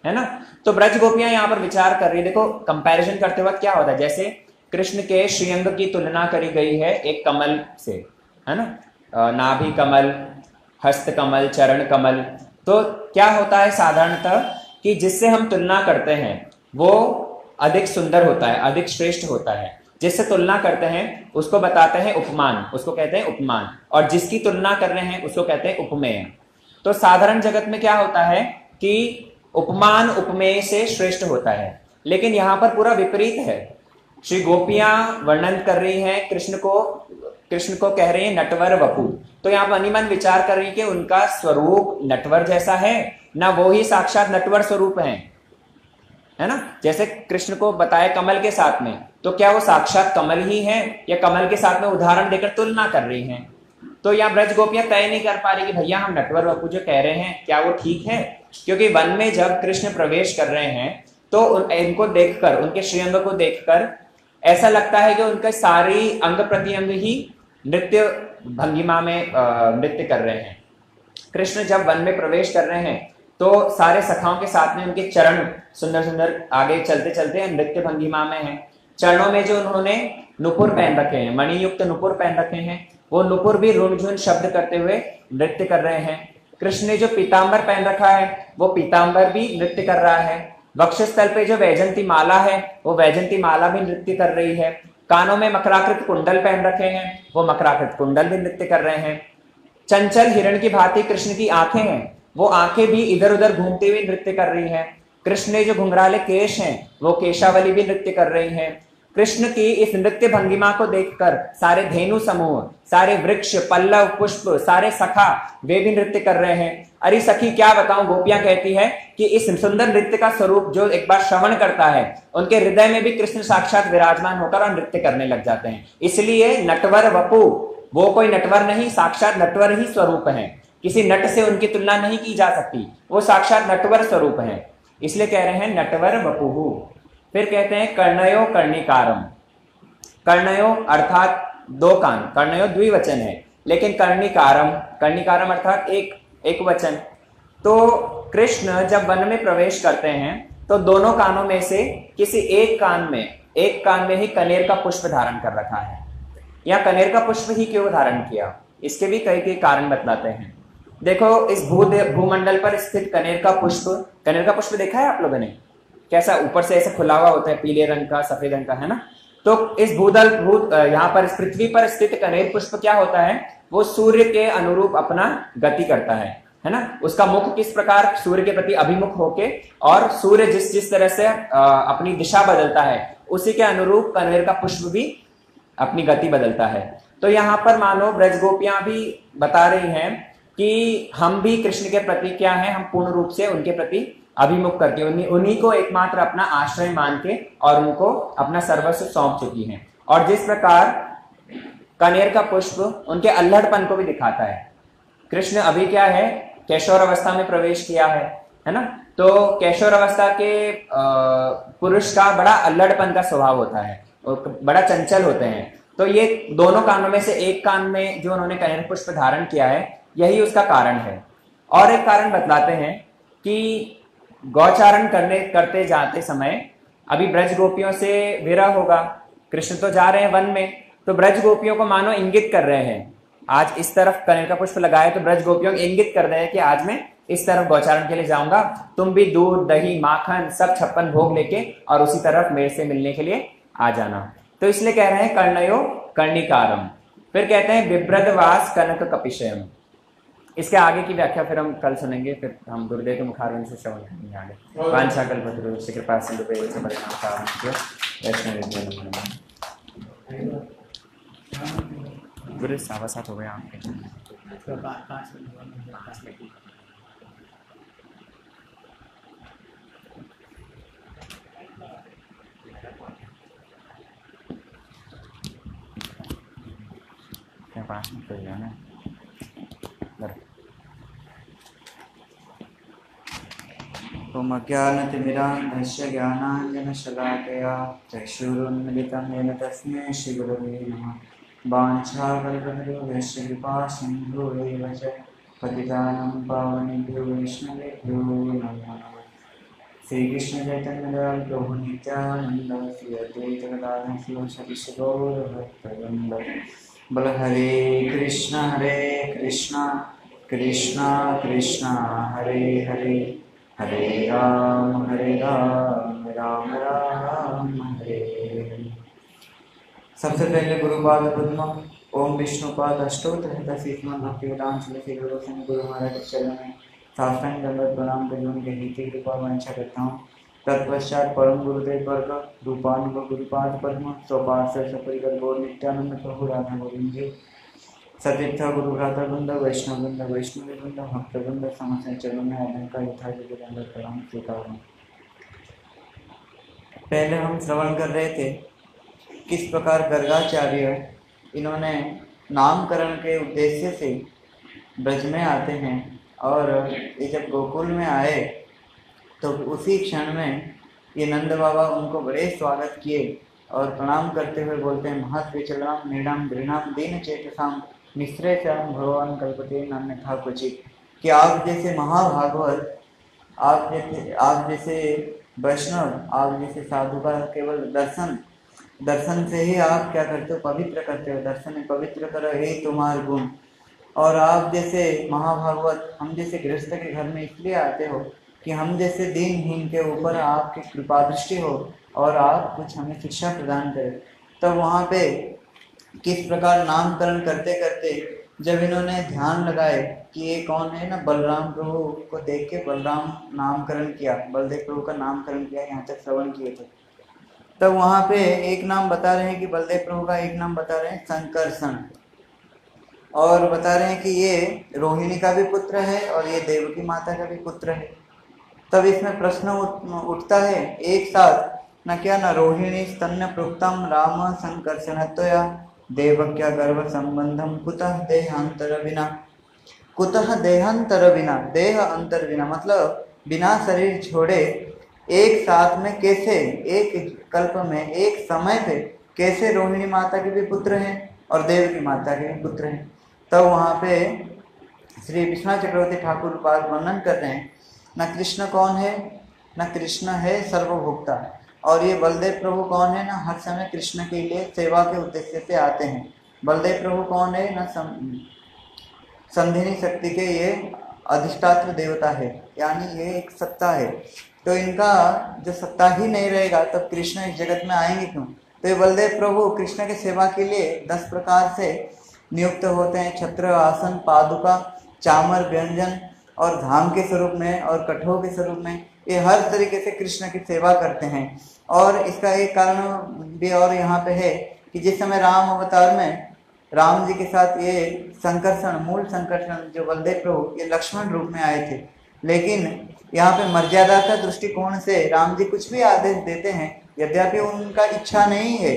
है ना? तो ब्रज गोपियाँ यहाँ पर विचार कर रही है। देखो कंपैरिजन करते वक्त क्या होता है? जैसे कृष्ण के श्रीअंग की तुलना करी गई है एक कमल से, है ना? नाभि कमल, हस्त कमल, चरण कमल। तो क्या होता है साधारणतः कि जिससे हम तुलना करते हैं, वो अधिक सुंदर होता है, अधिक श्रेष्ठ होता है। जिससे तुलना करते हैं, उसको बताते हैं उपमान, उसको कहते हैं उपमान। और जिसकी तुलना कर रहे हैं, उसको कहते हैं उपमेय। तो साधारण जगत में क्या होता है कि उपमान उपमेय से श्रेष्ठ होता है। लेकिन यहाँ पर पूरा विपरीत है। श्री गोपियाँ वर्णन कर रही हैं, कृष्ण को कृष्ण को कह रही है, नटवर वपु। तो यहाँ पर अनिमन विचार कर रही कि उनका स्वरूप नटवर जैसा है, ना वो ही साक्षात नटवर स्वरूप है। है ना? जैसे कृष्ण को बताया कमल के साथ में तो क्या वो साक्षात कमल ही है, या कमल के साथ में उदाहरण देकर तुलना कर रही हैं? तो यहाँ ब्रज गोपियाँ तय नहीं कर पा रही कि भैया हम नटवर बापू जो कह रहे हैं, क्या वो ठीक है? क्योंकि वन में जब कृष्ण प्रवेश कर रहे हैं तो इनको देखकर, उनके श्रीअंग को देखकर ऐसा लगता है कि उनके सारी अंग प्रत्यंग ही नृत्य भंगिमा में नृत्य कर रहे हैं। कृष्ण जब वन में प्रवेश कर रहे हैं तो सारे सखाओं के साथ में उनके चरण सुंदर सुंदर आगे चलते चलते नृत्य भंगिमा में है। चरणों में जो उन्होंने नुपुर पहन रखे हैं, मणियुक्त नुपुर पहन रखे हैं, वो नुपुर भी रुनझुन शब्द करते हुए नृत्य कर रहे हैं। कृष्ण ने जो पीताम्बर पहन रखा है, वो पीताम्बर भी नृत्य कर रहा है। वक्षस्थल पे जो वैजंती माला है, वो वैजंती माला भी नृत्य कर रही है। कानों में मकराकृत कुंडल पहन रखे हैं, वो मकराकृत कुंडल भी नृत्य कर रहे हैं। चंचल हिरण की भांति कृष्ण की आँखें हैं, वो आँखें भी इधर उधर घूमते हुए नृत्य कर रही हैं। कृष्ण ने जो घुंघराले केश हैं, वो केशावली भी नृत्य कर रही हैं। कृष्ण की इस नृत्य भंगिमा को देखकर सारे धेनु समूह, सारे वृक्ष, पल्लव, पुष्प, सारे सखा, वे भी नृत्य कर रहे हैं। अरे सखी, क्या बताऊँ? गोपियाँ कहती है कि इस सुंदर नृत्य का स्वरूप जो एक बार श्रवण करता है, उनके हृदय में भी कृष्ण साक्षात विराजमान होकर और नृत्य करने लग जाते हैं। इसलिए नटवर वपु, वो कोई नटवर नहीं, साक्षात नटवर ही स्वरूप है। किसी नट से उनकी तुलना नहीं की जा सकती, वो साक्षात नटवर स्वरूप है। इसलिए कह रहे हैं, नटवर वपुहु फिर कहते हैं कर्णयो कर्णिकारम कर्णयो अर्थात दो कान, कर्णयो द्विवचन है, लेकिन कर्णिकारम कर्णिकारम अर्थात एक एक वचन। तो कृष्ण जब वन में प्रवेश करते हैं तो दोनों कानों में से किसी एक कान में, एक कान में ही कनेर का पुष्प धारण कर रखा है। या कनेर का पुष्प ही क्यों धारण किया? इसके भी कई कई कारण बतलाते हैं। देखो, इस भू भूमंडल पर स्थित कनेर का पुष्प, कनेर का पुष्प देखा है आप लोगों ने? कैसा ऊपर से ऐसे खुला हुआ होता है, पीले रंग का, सफ़ेद रंग का, है ना? तो इस भूदल भूत यहाँ पर पृथ्वी पर स्थित कनेर पुष्प क्या होता है? वो सूर्य के अनुरूप अपना गति करता है है ना? उसका मुख किस प्रकार? सूर्य के प्रति अभिमुख होके और सूर्य जिस जिस तरह से अपनी दिशा बदलता है, उसी के अनुरूप कनेर का पुष्प भी अपनी गति बदलता है। तो यहाँ पर मानो ब्रज गोपियाँ भी बता रही हैं कि हम भी कृष्ण के प्रति क्या है? हम पूर्ण रूप से उनके प्रति अभिमुख करके। उन्हीं उन्हीं को एकमात्र अपना आश्रय मान के और उनको अपना सर्वस्व सौंप चुकी हैं। और जिस प्रकार कनेर का पुष्प उनके अल्हड़पन को भी दिखाता है। कृष्ण अभी क्या है? कैशोर अवस्था में प्रवेश किया है है ना? तो कैशोर अवस्था के पुरुष का बड़ा अल्लड़पन का स्वभाव होता है और बड़ा चंचल होते हैं। तो ये दोनों कानों में से एक कान में जो उन्होंने कनेर पुष्प धारण किया है, यही उसका कारण है। और एक कारण बतलाते हैं कि गौचारण करने, करते जाते समय, अभी ब्रज गोपियों से विरह होगा। कृष्ण तो जा रहे हैं वन में तो ब्रज गोपियों को मानो इंगित कर रहे हैं। आज इस तरफ़ कनेर का पुष्प लगाए तो ब्रज गोपियों को इंगित कर रहे हैं कि आज मैं इस तरफ़ गौचारण के लिए जाऊँगा। तुम भी दूध, दही, माखन, सब छप्पन भोग लेके और उसी तरफ़ मेरे से मिलने के लिए आ जाना। तो इसलिए कह रहे हैं कर्णयो कर्णिकारम। फिर कहते हैं विभ्रदवास कनक कपिशयम। इसके आगे की व्याख्या फिर हम कल सुनेंगे फिर हम गुरुदेव के मुखारवन से श्रवण करेंगे आगे। वांछा कल्पतरु से कृपा सिंधु पे से परिणाम का वैष्णव गुरु सावा साथ हो गया आपके। पास में कोई है ना त्वमज्ञानतिमिरान्धस्य ज्ञानाञ्जनशलाकया चक्षुरुन्मिलितं येन तस्मै श्रीगुरवे नमः। वाञ्छाकल्पतरुभ्यश्च कृपा सिन्धुरेव च पतितानं पावनेभ्यो वैष्णवेभ्यो नमो नमः कृष्ण हरे कृष्ण कृष्ण कृष्ण हरे हरे हरे राम हरे राम राम राम, हरे सबसे पहले गुरुपाद पद्म, ओम विष्णुपाद अष्टोत्तर श्रीमद भक्ति श्री गुरु गुरु महाराज के चरण में साष्टांग प्रणाम कृपा वंशा करता हूँ। तत्पश्चात परम गुरुदेव वर्ग गुरुपाद पद्म सपरिकर गौर नित्यानंद प्रभु, राधा गोविंद जी सतीर्थ गुरु वैष्णवृंद वैष्णवीवृंद भक्तवृंद समस्त चरणों में आदम का यथा दंड प्रणाम स्वीकार पहले हम श्रवण कर रहे थे, किस प्रकार गर्गाचार्य इन्होंने नामकरण के उद्देश्य से ब्रज में आते हैं और ये जब गोकुल में आए तो उसी क्षण में ये नंद बाबा उनको बड़े स्वागत किए और प्रणाम करते हुए बोलते हैं, महत विचलनाम निर्णाम घृणाम दीन चेतसाम मिश्रे श्याम भगवान कल्पते नान्य था क्वचित कि आप जैसे महाभागवत आप जैसे आप जैसे वैष्णव आप जैसे साधु का केवल दर्शन दर्शन से ही आप क्या करते हो? पवित्र करते हो। दर्शन में पवित्र करो, हे तुम्हार गुण। और आप जैसे महाभागवत, हम जैसे गृहस्थ के घर में इसलिए आते हो कि हम जैसे दीनहीन के ऊपर आपकी कृपा दृष्टि हो और आप कुछ हमें शिक्षा प्रदान करें। तो वहाँ पे किस प्रकार नामकरण करते करते जब इन्होंने ध्यान लगाए कि ये कौन है ना, बलराम प्रभु को देख के बलराम नामकरण किया, बलदेव प्रभु का नामकरण किया, यहाँ तक श्रवण किए थे। तब वहाँ पे एक नाम बता रहे हैं कि बलदेव प्रभु का एक नाम बता रहे हैं संकर्षण और बता रहे हैं कि ये रोहिणी का भी पुत्र है और ये देवकी माता का भी पुत्र है। तब इसमें प्रश्न उठता है एक साथ, न क्या न रोहिणी स्तन्य प्रोक्तम राम संकर्षणत्वया देवक्या गर्भ संबंधम कुतः देहांतर बिना कुतः देहांतर बिना देह अंतर बिना मतलब बिना शरीर छोड़े एक साथ में कैसे, एक कल्प में, एक समय पे कैसे रोहिणी माता के भी पुत्र हैं और देव की माता के भी पुत्र हैं? तब तो वहाँ पे श्री विश्वनाथ चक्रवर्ती ठाकुर बात वर्णन कर रहे हैं। न कृष्ण कौन है, न कृष्ण है सर्वभोक्ता। और ये बलदेव प्रभु कौन है? ना हर समय कृष्ण के लिए सेवा के उद्देश्य से आते हैं। बलदेव प्रभु कौन है? ना संधिनी शक्ति के ये अधिष्ठात्र देवता है। यानी ये एक सत्ता है। तो इनका जो सत्ता ही नहीं रहेगा, तब कृष्ण इस जगत में आएँगे क्यों? तो ये बलदेव प्रभु कृष्ण के सेवा के लिए दस प्रकार से नियुक्त होते हैं। छत्र, आसन, पादुका, चामर, व्यंजन और धाम के स्वरूप में और कठोर के स्वरूप में। ये हर तरीके से कृष्ण की सेवा करते हैं। और इसका एक कारण भी और यहाँ पे है कि जिस समय राम अवतार में राम जी के साथ ये संकर्षण, मूल संकर्षण जो बलदेव प्रभु, ये लक्ष्मण रूप में आए थे। लेकिन यहाँ पे मर्यादा का दृष्टिकोण से राम जी कुछ भी आदेश देते हैं, यद्यपि उनका इच्छा नहीं है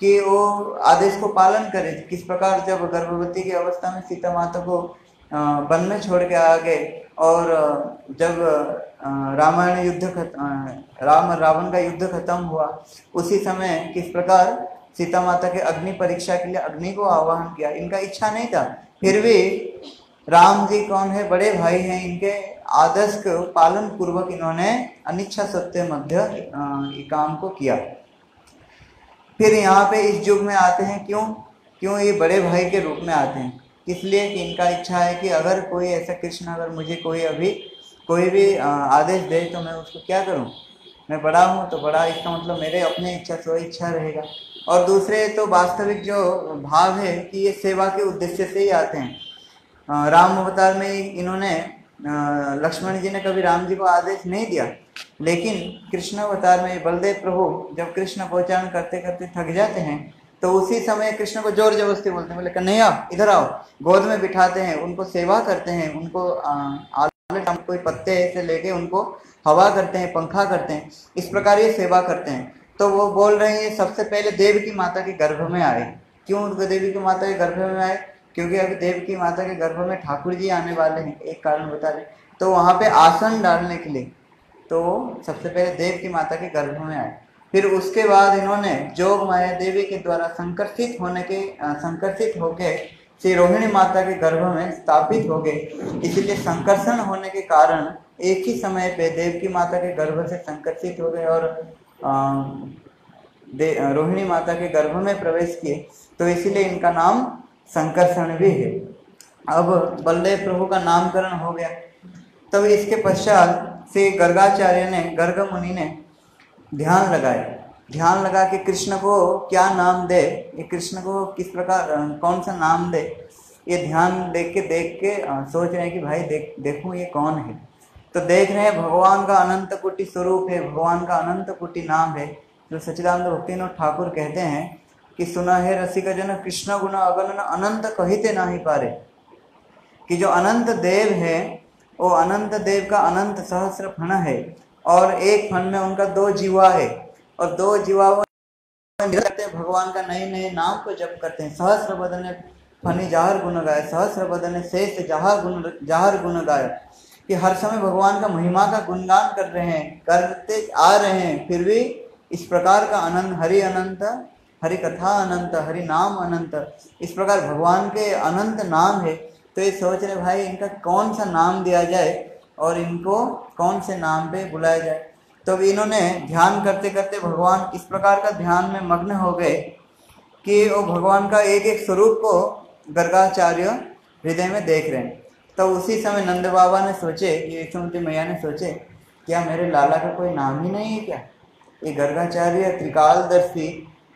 कि वो आदेश को पालन करे। किस प्रकार जब गर्भवती की अवस्था में सीता माता को वन में छोड़ के आ गए और जब रामायण युद्ध राम और रावण का युद्ध खत्म हुआ, उसी समय किस प्रकार सीता माता के अग्नि परीक्षा के लिए अग्नि को आह्वान किया। इनका इच्छा नहीं था। फिर भी राम जी कौन है? बड़े भाई हैं। इनके आदर्श को पालन पूर्वक इन्होंने अनिच्छा सत्य मध्य काम को किया। फिर यहाँ पे इस युग में आते हैं। क्यों? क्यों ये बड़े भाई के रूप में आते हैं? इसलिए कि इनका इच्छा है कि अगर कोई ऐसा कृष्ण, अगर मुझे कोई अभी कोई भी आदेश दे तो मैं उसको क्या करूँ? मैं बड़ा हूँ तो बड़ा, इसका मतलब मेरे अपने इच्छा स्व इच्छा रहेगा। और दूसरे तो वास्तविक जो भाव है कि ये सेवा के उद्देश्य से ही आते हैं। राम अवतार में इन्होंने लक्ष्मण जी ने कभी राम जी को आदेश नहीं दिया। लेकिन कृष्ण अवतार में बलदेव प्रभु जब कृष्ण पहुंचान करते करते थक जाते हैं तो उसी समय कृष्ण को ज़ोर ज़बरदस्ती बोलते हैं, बोले, कन्हैया, इधर आओ, गोद में बिठाते हैं, उनको सेवा करते हैं, उनको कोई पत्ते से लेके उनको हवा करते हैं, पंखा करते हैं, इस प्रकार ये सेवा करते हैं। तो वो बोल रहे हैं सबसे पहले देव की माता के गर्भ में आए। क्यों उनको देवी की माता के गर्भ में आए? क्योंकि अभी देव की माता के गर्भ में ठाकुर जी आने वाले हैं, एक कारण बता रहे तो वहाँ पे आसन डालने के लिए तो सबसे पहले देव की माता के गर्भ में आए। फिर उसके बाद इन्होंने जोग माया देवी के द्वारा संकर्षित होने के संकर्षित होके श्री रोहिणी माता के गर्भ में स्थापित हो गए। इसलिए संकर्षण होने के कारण एक ही समय पे देव की माता के गर्भ से संकर्षित हो गए और रोहिणी माता के गर्भ में प्रवेश किए। तो इसीलिए इनका नाम संकर्षण भी है। अब बलदेव प्रभु का नामकरण हो गया। तब इसके पश्चात श्री गर्गाचार्य ने, गर्ग मुनि ने ध्यान लगाए। ध्यान लगा के कृष्ण को क्या नाम दे? ये कृष्ण को किस प्रकार कौन सा नाम दे? ये ध्यान देख के देख के सोच रहे हैं कि भाई देख, देखूँ ये कौन है? तो देख रहे हैं भगवान का अनंत कोटि स्वरूप है, भगवान का अनंत कोटि नाम है। जो सचिदानंद भक्तिनाथ ठाकुर कहते हैं कि, सुना है रसिक जन कृष्ण गुण अगन अनंत कहते ना ही पारे। कि जो अनंत देव है, वो अनंत देव का अनंत सहस्र फण है। और एक फन में उनका दो जीवा है। और दो जीवाओं करते हैं, भगवान का नए नए नाम को जप करते हैं। सहस्र बदन फनी जहर गुण गाय सहस्र बदन शेष जहर गुण जहर गुण गाय कि हर समय भगवान का महिमा का गुणगान कर रहे हैं, करते आ रहे हैं। फिर भी इस प्रकार का अनंत, हरि अनंत, हरि कथा अनंत, हरि नाम अनंत, इस प्रकार भगवान के अनंत नाम है। तो ये सोच रहे भाई इनका कौन सा नाम दिया जाए? और इनको कौन से नाम पे बुलाया जाए? तो इन्होंने ध्यान करते करते भगवान इस प्रकार का ध्यान में मग्न हो गए कि वो भगवान का एक एक स्वरूप को गर्गाचार्य हृदय में देख रहे हैं। तो उसी समय नंद बाबा ने सोचे यशोमती मैया ने सोचे, क्या मेरे लाला का कोई नाम ही नहीं है क्या? ये गर्गाचार्य त्रिकालदर्शी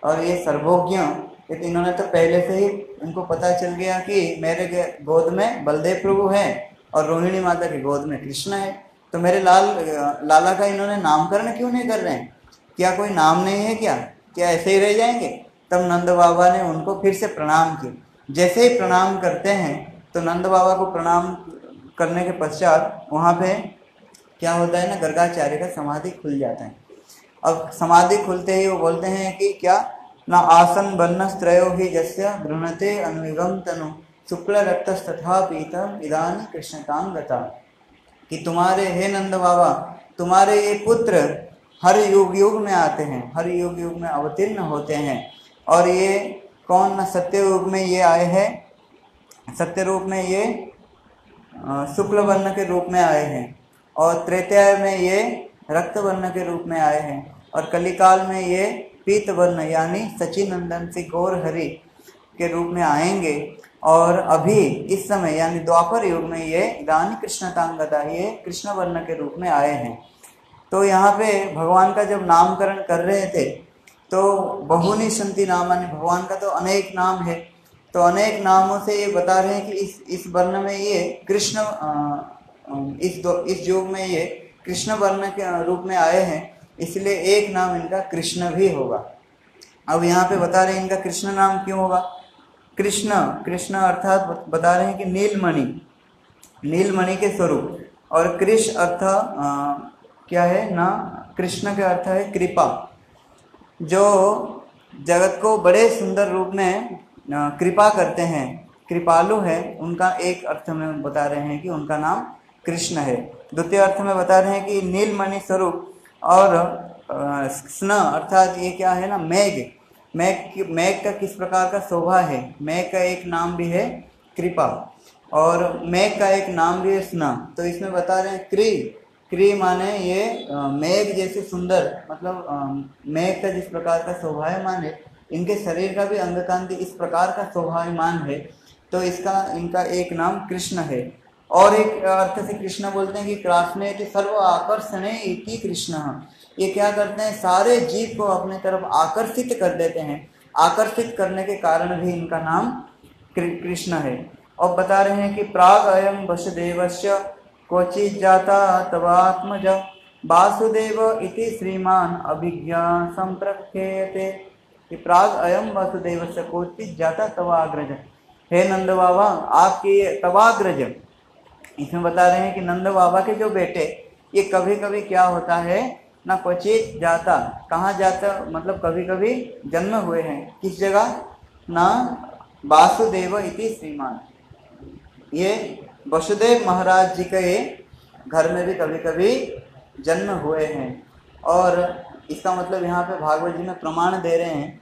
और ये सर्वोज्ञ तो इन्होंने तो पहले से ही इनको पता चल गया कि मेरे गोद में बलदेव प्रभु है। और रोहिणी माता की गोद में कृष्ण है। तो मेरे लाल, लाला का इन्होंने नामकरण क्यों नहीं कर रहे हैं? क्या कोई नाम नहीं है क्या? क्या ऐसे ही रह जाएँगे? तब नंद बाबा ने उनको फिर से प्रणाम किया जैसे ही प्रणाम करते हैं तो नंद बाबा को प्रणाम करने के पश्चात वहाँ पे क्या होता है ना, गर्गाचार्य का समाधि खुल जाता है। अब समाधि खुलते ही वो बोलते हैं कि क्या? ना आसन बन्न त्रयो ही जस्य गृहते अनुगम तनु शुक्ल रक्त तथा पीतम इदानी कृष्णताम गता। कि तुम्हारे, हे नंद बाबा, तुम्हारे ये पुत्र हर युग युग में आते हैं, हर युग युग में अवतीर्ण होते हैं। और ये कौन न सत्य युग में ये आए हैं? सत्य रूप में ये शुक्ल वर्ण के रूप में आए हैं। और त्रेताय में ये रक्त वर्ण के रूप में आए हैं। और कलिकाल में ये पीत वर्ण, यानी सचिनंदन से गौर हरि के रूप में आएँगे। और अभी इस समय, यानी द्वापर युग में ये दानी कृष्णतांगता ये कृष्ण वर्ण के रूप में आए हैं। तो यहाँ पे भगवान का जब नामकरण कर रहे थे तो बहुनी संति नामानी भगवान का तो अनेक नाम है तो अनेक नामों से ये बता रहे हैं कि इस इस वर्ण में ये कृष्ण इस दो, इस युग में ये कृष्ण वर्ण के रूप में आए हैं, इसलिए एक नाम इनका कृष्ण भी होगा। अब यहाँ पे बता रहे हैं इनका कृष्ण नाम क्यों होगा? कृष्ण कृष्ण अर्थात बता रहे हैं कि नीलमणि नीलमणि के स्वरूप। और कृष अर्थ क्या है ना? कृष्ण के अर्थ है कृपा। जो जगत को बड़े सुंदर रूप में कृपा करते हैं, कृपालु है, उनका एक अर्थ में बता रहे हैं कि उनका नाम कृष्ण है। द्वितीय अर्थ में बता रहे हैं कि नीलमणि स्वरूप और स्न अर्थात ये क्या है ना? मेघ। की- मेघ का किस प्रकार का शोभा है? मेघ का एक नाम भी है कृपा और मेघ का एक नाम भी है स्न। तो इसमें बता रहे हैं क्री। क्री माने ये मेघ जैसे सुंदर मतलब मेघ का जिस प्रकार का शोभायमान है, इनके शरीर का भी अंग कांति इस प्रकार का शोभायमान है। तो इसका, इनका एक नाम कृष्ण है। और एक अर्थ से कृष्ण बोलते हैं कि कृष्ण सर्व आकर्षण इति कृष्ण। ये क्या करते हैं? सारे जीव को अपने तरफ़ आकर्षित कर देते हैं। आकर्षित करने के कारण भी इनका नाम कृष्ण है। और बता रहे हैं कि प्राग अयम वसुदेवस्य क्वचि जाता तवात्मज। वासुदेव इति श्रीमान अभिज्ञा संप्रख्येयते कि प्राग अयम वसुदेवस्य क्वचित जाता तवाग्रज। हे नंद बाबा, आपके तवाग्रज। इसमें बता रहे हैं कि नंद बाबा के जो बेटे, ये कभी कभी क्या होता है? ना क्वचित जाता। कहाँ जाता? मतलब कभी कभी जन्म हुए हैं। किस जगह? ना वासुदेव इति श्रीमान। ये वसुदेव महाराज जी के घर में भी कभी कभी जन्म हुए हैं। और इसका मतलब यहाँ पे भागवत जी में प्रमाण दे रहे हैं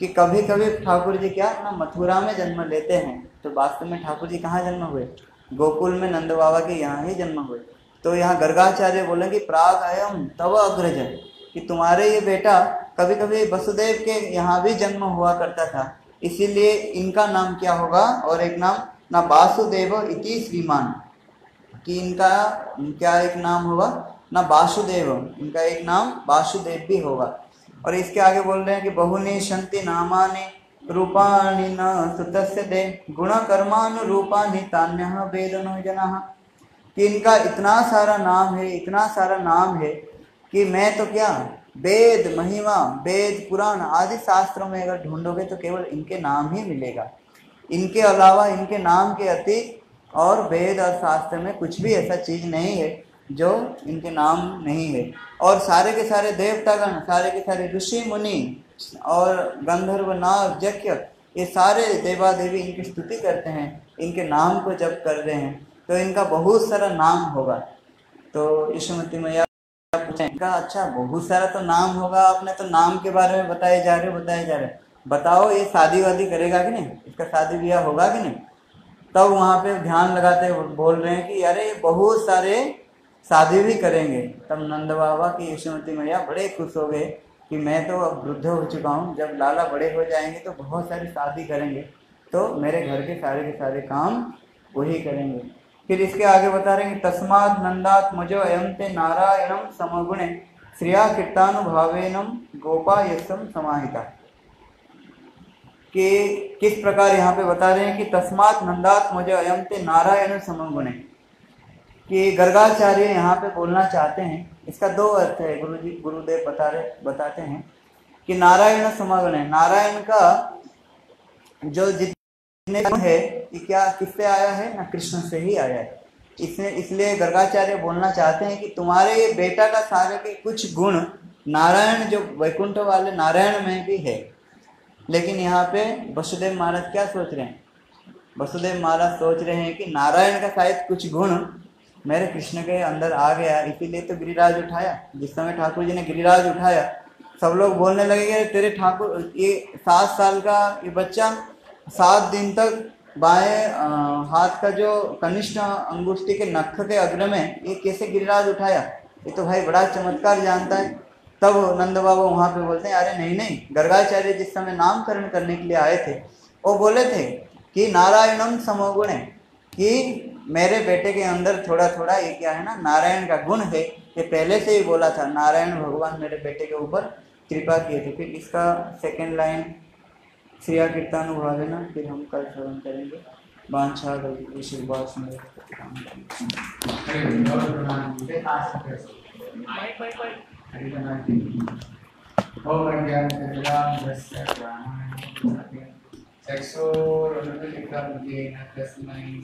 कि कभी कभी ठाकुर जी क्या? ना मथुरा में जन्म लेते हैं। तो वास्तव में ठाकुर जी कहाँ जन्म हुए? गोकुल में नंद बाबा के यहाँ ही जन्म हुए। तो यहाँ गर्गाचार्य बोले कि प्राग अयम तव अग्रज। कि तुम्हारे ये बेटा कभी कभी वसुदेव के यहाँ भी जन्म हुआ करता था। इसीलिए इनका नाम क्या होगा? और एक नाम, ना वासुदेव इति श्रीमान। कि इनका, क्या एक नाम होगा? ना वासुदेव। इनका एक नाम वासुदेव भी होगा। और इसके आगे बोल रहे हैं कि बहुनी शंति नामानि रूपाणी न सुतस्य दे। गुण कर्मानुरूपाणि तान्य वेदनो जना। कि इनका इतना सारा नाम है, इतना सारा नाम है कि मैं तो क्या, वेद, महिमा, वेद, पुराण आदि शास्त्रों में अगर ढूंढोगे तो केवल इनके नाम ही मिलेगा। इनके अलावा इनके नाम के अतिरिक्त और वेद और शास्त्र में कुछ भी ऐसा चीज़ नहीं है जो इनके नाम नहीं है। और सारे के सारे देवतागण, सारे के सारे ऋषि मुनि और गंधर्व, नाग, यज्ञ, ये सारे देवा देवी इनकी स्तुति करते हैं, इनके नाम को जब कर रहे हैं। तो इनका बहुत सारा नाम होगा। तो यशोमती मैया इनका अच्छा बहुत सारा तो नाम होगा। आपने तो नाम के बारे में बताए जा रहे हो, बताए जा रहे बताओ, ये शादी वादी करेगा कि नहीं? इसका शादी ब्याह होगा कि नहीं? तब तो वहाँ पे ध्यान लगाते बोल रहे हैं कि, अरे, बहुत सारे शादी भी करेंगे। तब नंद बाबा की यशोमती मैया बड़े खुश हो गए कि मैं तो अब वृद्ध हो चुका हूँ। जब लाला बड़े हो जाएँगे तो बहुत सारी शादी करेंगे। तो मेरे घर के सारे के सारे काम वही करेंगे। फिर इसके आगे बता रहे हैं कि तस्मात नंदात मुझो एवं ते नारायणम समगुणे श्रिया कीर्तानुभावेनम गोपा यशम समाहिता। कि किस प्रकार यहाँ पे बता रहे हैं कि तस्मात नंदात मुझे अयम ते नारायण समगुणे। कि गर्गाचार्य यहाँ पे बोलना चाहते हैं, इसका दो अर्थ है गुरु जी गुरुदेव बता रहे, बताते हैं। कि नारायण समगुण है नारायण का जो जितने गुण है कि क्या किससे आया है? ना कृष्ण से ही आया है। इसने, इसलिए गर्गाचार्य बोलना चाहते हैं कि तुम्हारे बेटा का सारे के कुछ गुण नारायण, जो वैकुंठ वाले नारायण में भी है। लेकिन यहाँ पे वसुदेव महाराज क्या सोच रहे हैं? वसुदेव महाराज सोच रहे हैं कि नारायण का शायद कुछ गुण मेरे कृष्ण के अंदर आ गया, इसीलिए तो गिरिराज उठाया। जिस समय ठाकुर जी ने गिरिराज उठाया, सब लोग बोलने लगे तेरे ठाकुर, ये सात साल का ये बच्चा सात दिन तक बाएँ हाथ का जो कनिष्ठ अंगुष्ठी के नख के अग्र में ये कैसे गिरिराज उठाया? ये तो भाई बड़ा चमत्कार जानता है। तब नंद बाबा वहाँ पे बोलते हैं, अरे नहीं नहीं, गर्गाचार्य जिस समय नामकरण करने के लिए आए थे, वो बोले थे कि नारायणम समोगुण, कि मेरे बेटे के अंदर थोड़ा थोड़ा ये क्या है ना, नारायण का गुण है, ये पहले से ही बोला था, नारायण भगवान मेरे बेटे के ऊपर कृपा किए थे फिर इसका सेकेंड लाइन श्रिया कीर्तानुभाव है ना फिर हम कल श्रवण करेंगे। बांछा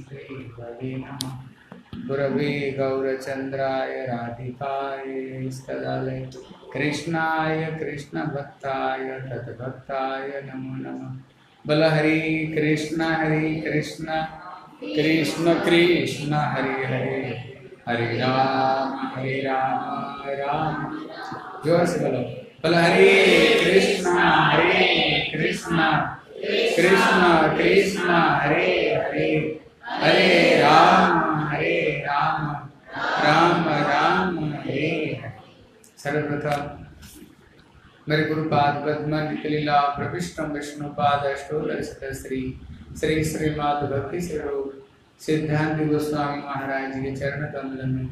श्रीगुरवे नमः गुरवे गौरचन्द्राय राधिकाय कृष्णाय कृष्ण कृष्णभक्ताय तद्भक्ताय नमो नमः। बल, हरि कृष्ण हरि कृष्ण कृष्ण कृष्ण, हरि हरे हरे राम हरे राम राम। ज़ोर से बोलो। बोलो, हरे कृष्ण हरे कृष्ण कृष्ण कृष्ण, हरे हरे हरे राम हरे राम राम राम सर्वप्रथम मेरे गुरुपाद पद्म निकलीला प्रविष्टम विष्णुपाद अष्टोदर श्री श्री श्रीमाद भक्ति स्वरूप, सिद्धांत गोस्वामी महाराज के चरण कमल में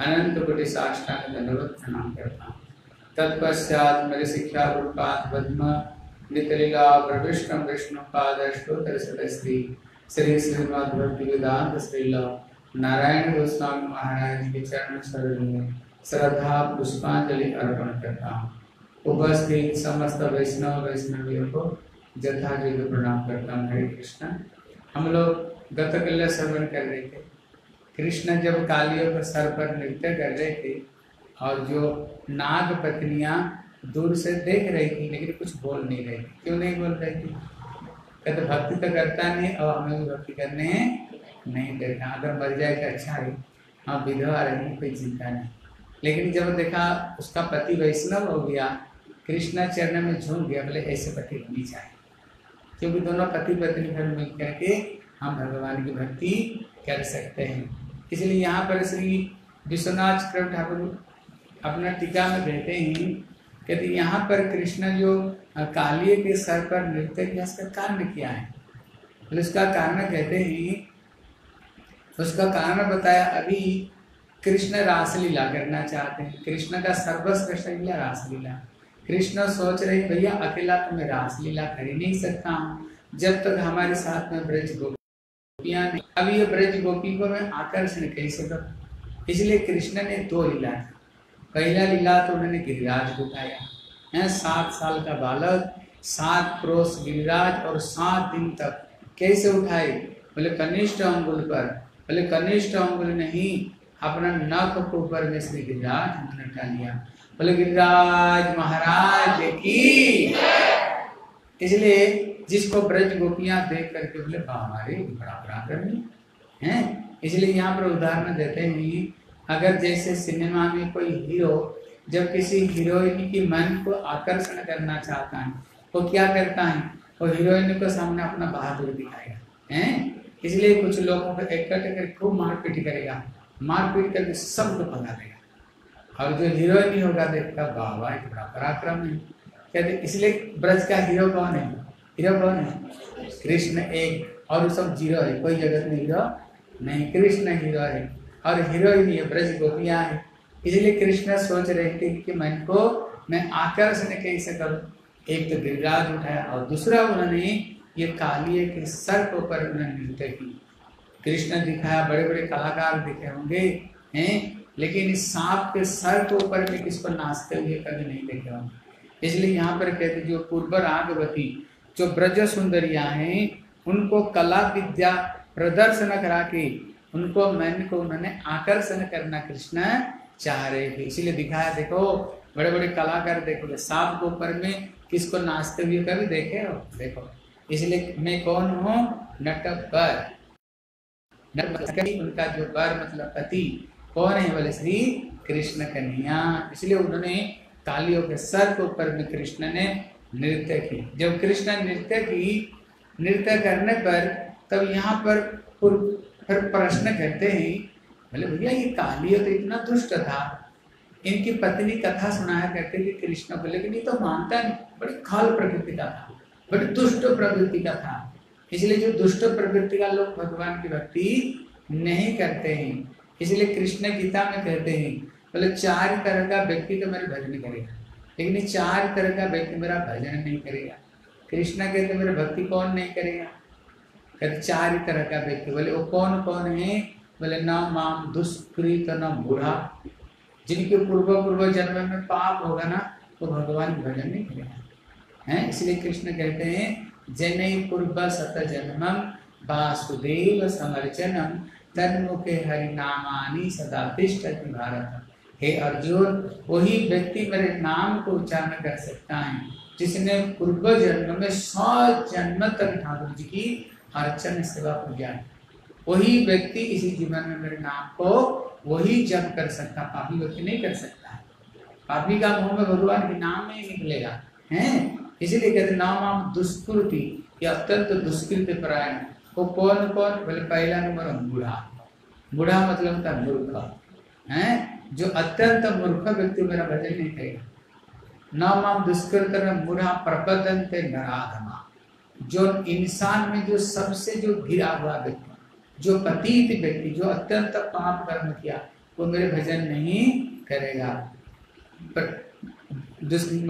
अनंत कोटि साष्टांग दंडवत प्रणाम करता तत्पश्चात मेरे शिक्षा गुरुपाद पद्म, निकलीला, प्रविष्टम विष्णुपाद अष्टोदर श्री श्री श्रीमद भक्ति वेदांत श्रीला नारायण गोस्वामी महाराज के चरण शरण में श्रद्धा, पुष्पांजलि अर्पण करता हूँ। उपस्थित समस्त वैष्णव वैष्णवियों को यथायोग्य प्रणाम करता हूँ। हरे कृष्ण। हम लोग गतकल्य श्रवण कर रहे थे। कृष्ण जब कालियों के सर पर नृत्य कर रहे थे और जो नाग पत्नियाँ दूर से देख रही थी, लेकिन कुछ बोल नहीं रही थी। क्यों नहीं बोल रही थी? कहते, भक्ति तो करता नहीं और हमें भी भक्ति करने नहीं देता। अगर मर जाए तो अच्छा है। हाँ विधवा रही कोई चिंता नहीं। लेकिन जब देखा उसका पति वैष्णव हो गया, कृष्णा चरण में झूम गया बोले ऐसे पति होनी चाहिए। क्योंकि दोनों पति पत्नी फिर मिल करके हम भगवान की भक्ति कर सकते हैं। इसलिए यहाँ पर श्री विश्वनाथ चक्रव ठाकुर अपना टीका में कहते हैं कहते यहाँ पर कृष्ण जो कालिए के सर पर नृत्य किया, उसका कारण किया है? उसका कारण कहते हैं, उसका कारण बताया अभी कृष्ण रासलीला करना चाहते हैं। कृष्ण का सर्वश्रेष्ठ लीला रासलीला। कृष्ण सोच रहे, भैया, अकेला तो मैं रासलीला कर ही नहीं सकता हूँ। जब तक हमारे साथ में ब्रज गोपियाँ अब ये ब्रज गोपी को मैं आकर्षण कैसे करूँ? इसलिए कृष्ण ने दो लीला पहला लीला तो उन्होंने गिरिराज को उठाया। है, सात साल का बालक, सात क्रोश गिरिराज और सात दिन तक कैसे उठाए? बोले, कनिष्ठ अंगुल पर। बोले, कनिष्ठ अंगुल नहीं अपना नख को ऊपर में श्री गिरिराज उठा लिया। बोले, गिरिराज महाराज की इसलिए जिसको ब्रज गोपियाँ देख करके बोले हमारे बड़ा पराक्रमी है। इसलिए यहाँ पर उदाहरण देते हैं अगर जैसे सिनेमा में कोई हीरो जब किसी हीरोइन की मन को आकर्षण करना चाहता है, वो क्या करता है? वो हीरोइन को सामने अपना बहादुर दिखाएगा। हैं? इसलिए कुछ लोगों को इकट्ठे कर खूब मारपीट करेगा। मारपीट करके सबको भगा देगा। और जो हीरोइन होगा देखता वाह वाह बड़ा पराक्रम है। कहते इसलिए ब्रज का हीरो कौन है? हीरो कौन है? कृष्ण एक, और सब ज़ीरो है। कोई जगत में हीरो नहीं, कृष्ण हीरो है। और हीरोइन ये ब्रज गोपियाँ है। इसलिए कृष्ण सोच रहे थे कि मन को मैं आकर्षण कैसे करूँ? एक तो गिरिराज उठाया, और दूसरा उन्होंने ये कालिए के सर के ऊपर उन्होंने नृत्य की कृष्ण दिखाया बड़े बड़े कलाकार दिखे होंगे, हैं, लेकिन इस सांप के सर के ऊपर में किसको नाचते हुए कभी नहीं देखे होंगे। इसलिए यहाँ पर कहते जो पूर्व रागवती, जो ब्रज सुंदरिया हैं, उनको कला विद्या प्रदर्शन करा के, उनको मन को उन्होंने आकर्षण करना कृष्ण चाह रहे थे इसीलिए दिखाया, देखो बड़े बड़े कलाकार देखो सांप के ऊपर में किसको नाचते हुए कभी देखे हो? देखो। इसलिए मैं कौन हूँ? नटबर उनका जो बर मतलब पति, कौन है बोले, श्री कृष्ण कन्हैया। इसलिए उन्होंने कालियों के सर के ऊपर में कृष्ण ने नृत्य की। जब कृष्ण नृत्य की, नृत्य करने पर तब यहाँ पर फिर प्रश्न करते हैं, बोले, भैया, ये कालियो तो इतना दुष्ट था। इनकी पत्नी कथा सुनाया करते थे कृष्ण को, लेकिन ये तो मानता नहीं। बड़ी खाल प्रकृति का था, बड़ी दुष्ट प्रकृति का था। इसलिए जो दुष्ट प्रवृत्ति का लोग भगवान की भक्ति नहीं करते हैं, इसलिए कृष्ण गीता में कहते हैं, बोले, चार तरह का व्यक्ति तो मेरे भजन करेगा, लेकिन चार तरह का व्यक्ति मेरा भजन नहीं करेगा। कृष्ण कहते मेरे भक्ति कौन नहीं करेगा? कहते, चार तरह का व्यक्ति, बोले, वो कौन कौन है? बोले, न माम दुष्कृत, न बूढ़ा जिनके पूर्व पूर्व जन्म में पाप होगा ना, वो भगवान भजन नहीं करेगा। है? इसलिए कृष्ण कहते हैं जन पूर्व सत जन्मम वासुदेव समर्चनम तन्मुखे हरिनामानी सदा तिष्ठति भारत हे अर्जुन, वही व्यक्ति मेरे नाम को उच्चारण कर सकता है, जिसने पूर्व जन्म में सौ जन्म तक ठाकुर जी की अर्चन सेवा पूजा वही व्यक्ति इसी जीवन में मेरे नाम को वही जप कर सकता, पापी व्यक्ति नहीं कर सकता। पापी का मुँह में भगवान के नाम नहीं निकलेगा, हैं? इसीलिए कहते नाम दुष्कृति, या अत्यंत दुष्कृत परायण। वो कौन कौन? बोले, पहला नंबर बूढ़ा। बूढ़ा मतलब होता मूर्ख। है? जो अत्यंत मूर्ख व्यक्ति मेरा भजन नहीं करेगा नाम दुष्कृत मूढ़ा प्रबदन थे नराधमा। जो इंसान में जो सबसे जो गिरा हुआ व्यक्ति, जो पतित व्यक्ति, जो अत्यंत पाप कर्म किया, वो मेरे भजन नहीं करेगा।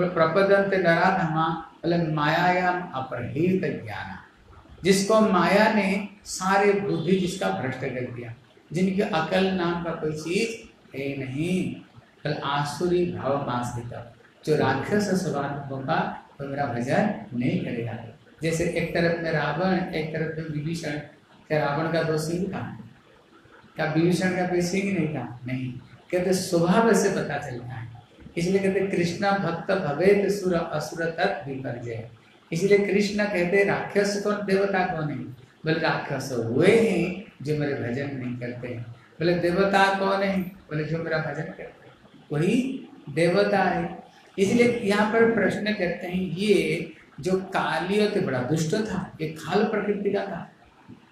प्रपदंत नराधमा मतलब मायायाम अपरहित ज्ञान। जिसको माया ने सारे बुद्धि जिसका भ्रष्ट कर दिया, जिनकी अकल नाम का कोई चीज़ है नहीं। कल आसुरी भाव आश्रित जो राक्षस स्वभाव होगा, वो मेरा भजन नहीं करेगा। जैसे एक तरफ़ में रावण, एक तरफ़ में विभीषण। क्या रावण का दो सिंह था? क्या विभीषण का कोई सिंह नहीं था? नहीं। कहते, स्वभाव से पता चलता है। इसलिए कहते कृष्ण भक्त भवेद सुर असुर तत् विपर्जय। इसलिए कृष्ण कहते राक्षस कौन, देवता कौन है? बोले, राक्षस वे हैं जो मेरे भजन नहीं करते हैं। बोले, देवता कौन है? बोले, जो मेरा भजन करते वही देवता है। इसलिए यहाँ पर प्रश्न करते हैं, ये जो कालिय तो बड़ा दुष्ट था, ये खाल प्रकृति का था,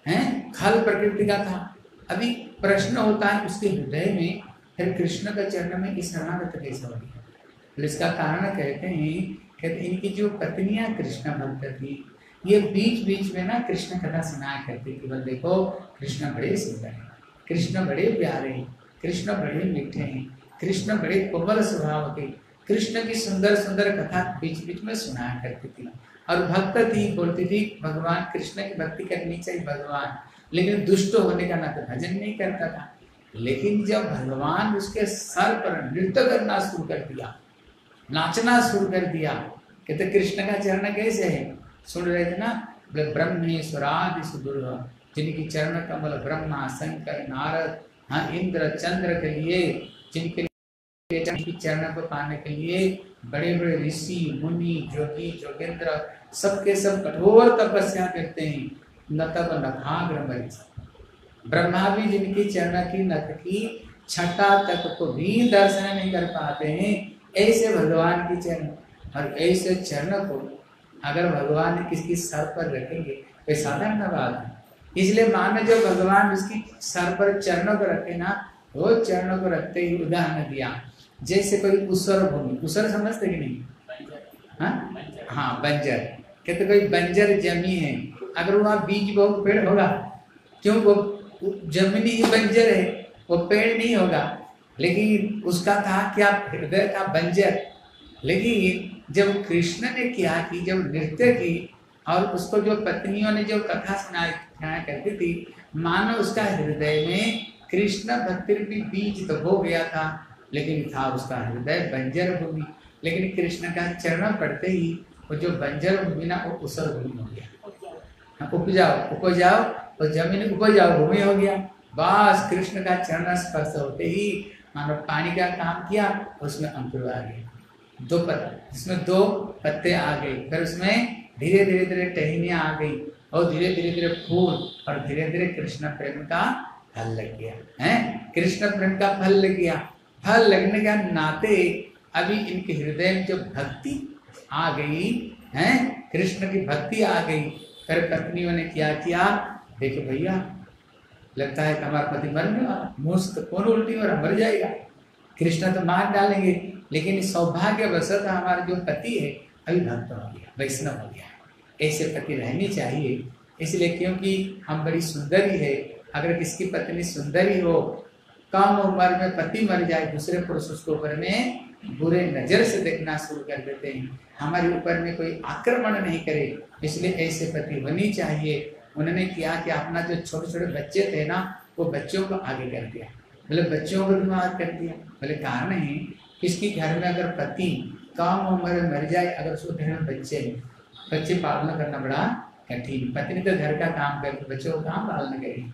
हैं? खाल प्रकृति का था। अभी प्रश्न होता है, उसके हृदय में फिर कृष्ण का चरण में इस शरणागत कैसे हो गया। इसका कारण कहते हैं, कहते इनकी जो पत्नियाँ कृष्ण भक्त थी, ये बीच बीच में ना कृष्ण कथा सुनाया करती थी, बोल देखो, कृष्ण बड़े सुंदर हैं, कृष्ण बड़े प्यारे हैं, कृष्ण बड़े मीठे हैं, कृष्ण बड़े कोमल स्वभाव के, कृष्ण की सुंदर सुंदर कथा बीच बीच में सुनाया करती थी। और भक्त थी, बोलती थी, भगवान, कृष्ण की भक्ति करनी चाहिए भगवान, लेकिन दुष्ट होने का ना तो भजन नहीं करता था। लेकिन जब भगवान उसके सर पर नृत्य करना शुरू कर दिया, नाचना शुरू कर दिया, कहते कृष्ण का चरण कैसे है? सुन रहे थे ना ब्रह्मेश्वरादि जिनकी चरण कमल ब्रह्मा, शंकर, नारद हाँ इंद्र, चंद्र के लिए, जिनके चरण को पाने के लिए बड़े बड़े ऋषि, मुनि जोगी जोगेंद्र, सबके सब कठोर तपस्या करते हैं। न तब नखाग्र ब्रह्मा भी जिनकी चरण की नख की छठा तक को भी दर्शन नहीं कर पाते हैं। ऐसे भगवान की चरण और ऐसे चरण को अगर भगवान किसकी सर पर रखेंगे कोई साधारण बात है। इसलिए मानो जो भगवान उसकी सर पर चरणों को रखे ना, वो चरणों को रखते ही उदाहरण दिया। जैसे कोई उसर भूमि उसर समझते कि नहीं? हाँ? हाँ बंजर। कहते कोई बंजर जमी है, अगर वहाँ बीज बहुत पेड़ होगा, क्यों वो जमीनी ही बंजर है वो पेड़ नहीं होगा। लेकिन उसका था क्या हृदय था बंजर। लेकिन जब कृष्ण ने किया कि जब नृत्य की और उसको जो पत्नियों ने जो कथा सुनाया करती थी मानो उसका हृदय में कृष्ण भक्ति भी बीज तो हो गया था लेकिन था उसका हृदय बंजर भूमि। लेकिन कृष्ण का चरण पड़ते ही वो जो बंजर भूमि ना वो उसर भूमि हो गया। हाँ, उपजाओ उपजाओ और ज़मीन उपजाओ भूमि हो गया। बस कृष्ण का चरण स्पर्श होते ही मानो पानी का काम किया, उसमें अंकुर आ गया। दो पत्ते इसमें दो पत्ते आ गए, फिर उसमें धीरे धीरे धीरे टहनिया आ गई और धीरे धीरे धीरे फूल और धीरे धीरे कृष्ण प्रेम का फल लग गया, है? कृष्ण प्रेम का फल लग गया। फल लगने के नाते अभी इनके हृदय में जो भक्ति आ गई, है? कृष्ण की भक्ति आ गई। फिर पत्नियों ने क्या किया? देखो भैया, लगता है हमारा पति मर गया मुँह तो कौन उल्टी रहा मर जाएगा। कृष्ण तो मार डालेंगे, लेकिन सौभाग्य वसत हमारा जो पति है, अभी भक्त हो गया, वैष्णव हो गया। ऐसे पति रहनी चाहिए, इसलिए क्योंकि हम बड़ी सुंदरी है, अगर किसकी पत्नी सुंदरी हो, कम उम्र में पति मर जाए, दूसरे पुरुष उसके ऊपर में बुरे नज़र से देखना शुरू कर देते हैं। हमारे ऊपर में कोई आक्रमण नहीं करे, इसलिए ऐसे पति होनी चाहिए। उन्होंने किया कि अपना जो छोटे छोटे बच्चे थे ना, वो बच्चों को आगे कर दिया। बोले बच्चों को भी कर दिया। बोले कारण है किसकी घर में अगर पति कम उम्र में मर जाए, अगर उसको घर में बच्चे बच्चे पालना करना बड़ा कठिन। पत्नी तो घर का काम करके बच्चों को कहाँ पालना करेगी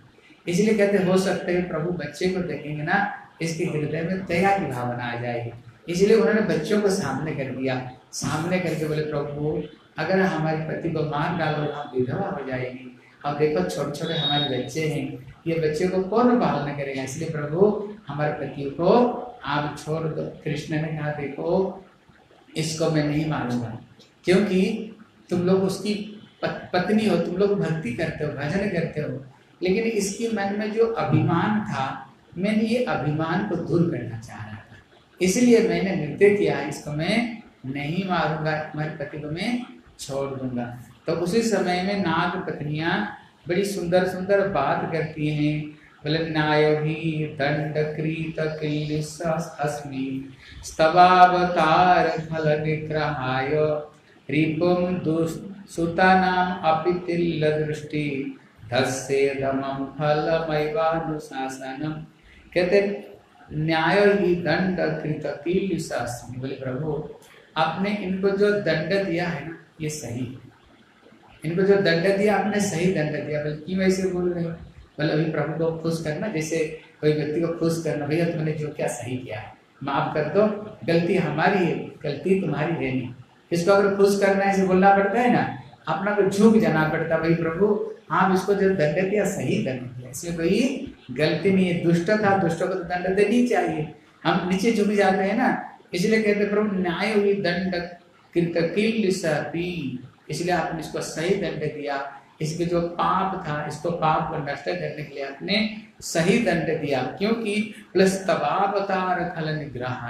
इसलिए कहते हो सकते हैं प्रभु बच्चे को देखेंगे ना, इसके हृदय में दया की भावना आ जाएगी। इसलिए उन्होंने बच्चों को सामने कर दिया। सामने करके बोले, प्रभु, अगर हमारे पति को मार डालो हम विधवा हो जाएगी। अब देखो छोटे छोटे हमारे बच्चे हैं। ये बच्चे को कौन पालना करेगा? इसलिए प्रभु, हमारे पति को आप छोड़ दो। कृष्ण ने कहा, देखो, इसको मैं नहीं मानूँगा। क्योंकि तुम लोग उसकी पत्नी हो, तुम लोग भक्ति करते हो, भजन करते हो। लेकिन इसके मन में जो अभिमान था, मैंने ये अभिमान को दूर करना चाह रहा था। इसलिए मैंने नृत्य किया, इसको मैं नहीं मारूँगा तुम्हारे पति को मैं छोड़ दूँगा। तो उसी समय में नाग पत्नियाँ बड़ी सुंदर सुंदर बात करती हैं। बोले, नायभी, दंड अस्मि, स्तवावतार फल रिपुम दृष्टि फलमैवानुशासनम। कहते न्याय ही दंड कृत कीलिसास्मि बोले, प्रभु, आपने इनको जो दंड दिया है ना, ये सही इनको जो दंड दिया आपने, सही दंड दिया। बल्कि वैसे बोल रहे हो? मतलब अभी प्रभु को खुश करना, जैसे कोई व्यक्ति को खुश करना, भैया, तुमने जो क्या, सही किया माफ़ कर दो, गलती हमारी है, गलती तुम्हारी है नहीं। इसको अगर खुश करना है, इसे बोलना पड़ता है ना? अपना को झुक जाना पड़ता भाई प्रभु, आप इसको जो दंड दिया, सही दंड दिया। इसमें कोई गलती नहीं है। दुष्ट था, दुष्ट को तो दंड देनी चाहिए। हम नीचे झुक जाते हैं ना, इसलिए कहते प्रभु, न्याय हुई दंड इसलिए आपने इसको सही दंड दिया। इसके जो पाप था, इसको पाप को नष्ट करने के लिए आपने सही दंड दिया। क्योंकि प्लस तबावतार खल निग्रह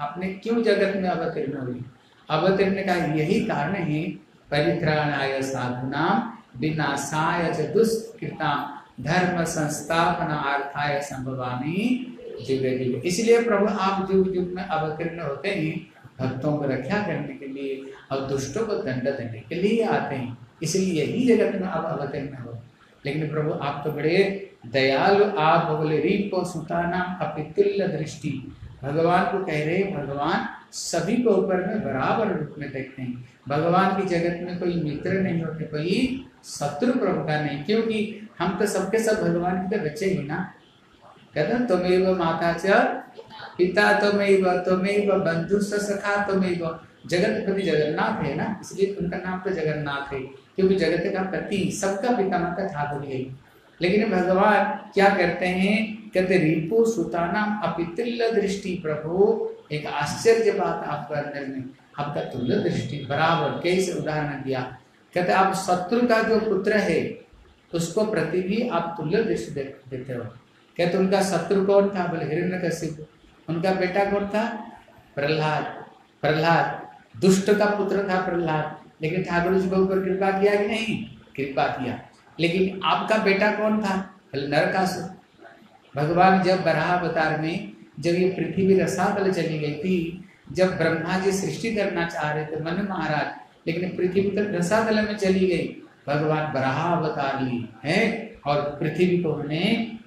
आपने क्यों जगत में अवतीर्ण हुई अवतीर्ण का यही कारण है, परित्राणाय साधुना विनाशाय दुष्कृता। धर्म संस्थापना अर्थाय संभवामी जुगे जुगे इसलिए प्रभु आप युग युग में अवतीर्ण होते हैं भक्तों को रक्षा करने के लिए और दुष्टों को दंड देने के लिए आते हैं। इसलिए यही जगत में आप अवतीर्ण हो। लेकिन प्रभु, आप तो बड़े दयालु, आप बोले रीप को सुताना अपितुल्य दृष्टि। भगवान को कह रहे भगवान सभी को ऊपर में बराबर रूप में देखते हैं। भगवान की जगत में कोई मित्र नहीं होते, कोई शत्रु प्रभु का नहीं। क्योंकि हम तो सबके सब भगवान के तो बच्चे ही ना। कहते तुम्हें माता च पिता तुम्हें तुम्हें बंधु सखा तुम्हें जगत पति जगन्नाथ है ना? इसलिए उनका नाम तो जगन्नाथ है, क्योंकि जगत का पति सबका पिता माता ठाकुर है। लेकिन भगवान क्या करते हैं? कहते रिपु सुताना अपितुल्य दृष्टि प्रभु। एक आश्चर्य बात आपका अंदर में, आपका तुल्य दृष्टि, बराबर, कैसे उदाहरण दिया? कहते आप शत्रु का जो पुत्र है, उसको प्रति भी आप तुल्य दृष्टि देते हो। कहते उनका शत्रु कौन था? बोले हिरण्य कश्यप उनका बेटा कौन था? प्रहलाद। प्रहलाद, दुष्ट का पुत्र था प्रहलाद। लेकिन ठाकुर जी को ऊपर कृपा किया कि नहीं? कृपा किया। लेकिन आपका बेटा कौन था? नरकासुर। भगवान जब बराह अवतार में, जब ये पृथ्वी रसातल चली गई थी, जब ब्रह्मा जी सृष्टि करना चाह रहे थे, मन महाराज, लेकिन पृथ्वी तो रसातल में चली गई। भगवान बराह अवतार ली, है? और पृथ्वी को उन्हें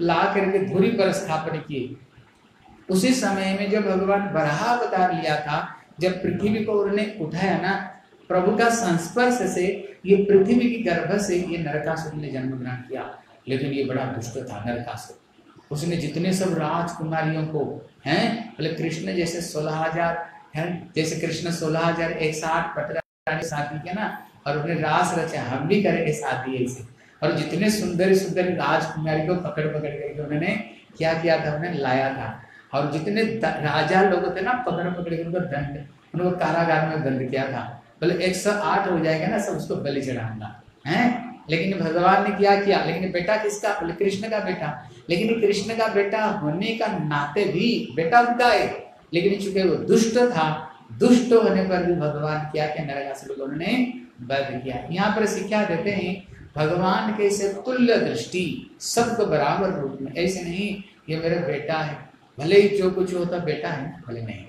ला करके धुरी पर स्थापन किए। उसी समय में जब भगवान बराह अवतार लिया था, जब पृथ्वी को उन्होंने उठाया ना, प्रभु का संस्पर्श से ये पृथ्वी की गर्भ से ये नरकासुर ने जन्म ग्रहण किया। लेकिन ये बड़ा दुष्ट था नरकासुर। उसने जितने सब राजकुमारियों को, हैं, बोले कृष्ण जैसे सोलह हज़ार, है, जैसे कृष्ण सोलह हज़ार एक सौ आठ पटरा शादी किया ना, और उन्हें रास रचा, हम भी करेंगे शादी ऐसे। और जितने सुंदर सुंदर राजकुमारी को पकड़ पकड़ करके उन्होंने क्या किया था? उन्हें लाया था। और जितने राजा लोग थे ना पकड़ पकड़ के उनको दंड उनको कारागार में दंड किया था। बोले, एक सौ आठ हो जाएगा ना, सब उसको बलि चढ़ाऊँगा। है? लेकिन भगवान ने क्या किया? लेकिन बेटा किसका? बोले, कृष्ण का बेटा। लेकिन कृष्ण का बेटा होने का नाते भी बेटा उनका है। लेकिन चूँकि वो दुष्ट था, दुष्ट होने पर भी भगवान क्या क्या? नरकासुर को उन्होंने वध किया। यहाँ पर शिक्षा देते हैं, भगवान के से तुल्य दृष्टि सबको बराबर रूप में। ऐसे नहीं, ये मेरा बेटा है भले ही जो कुछ होता बेटा है, भले नहीं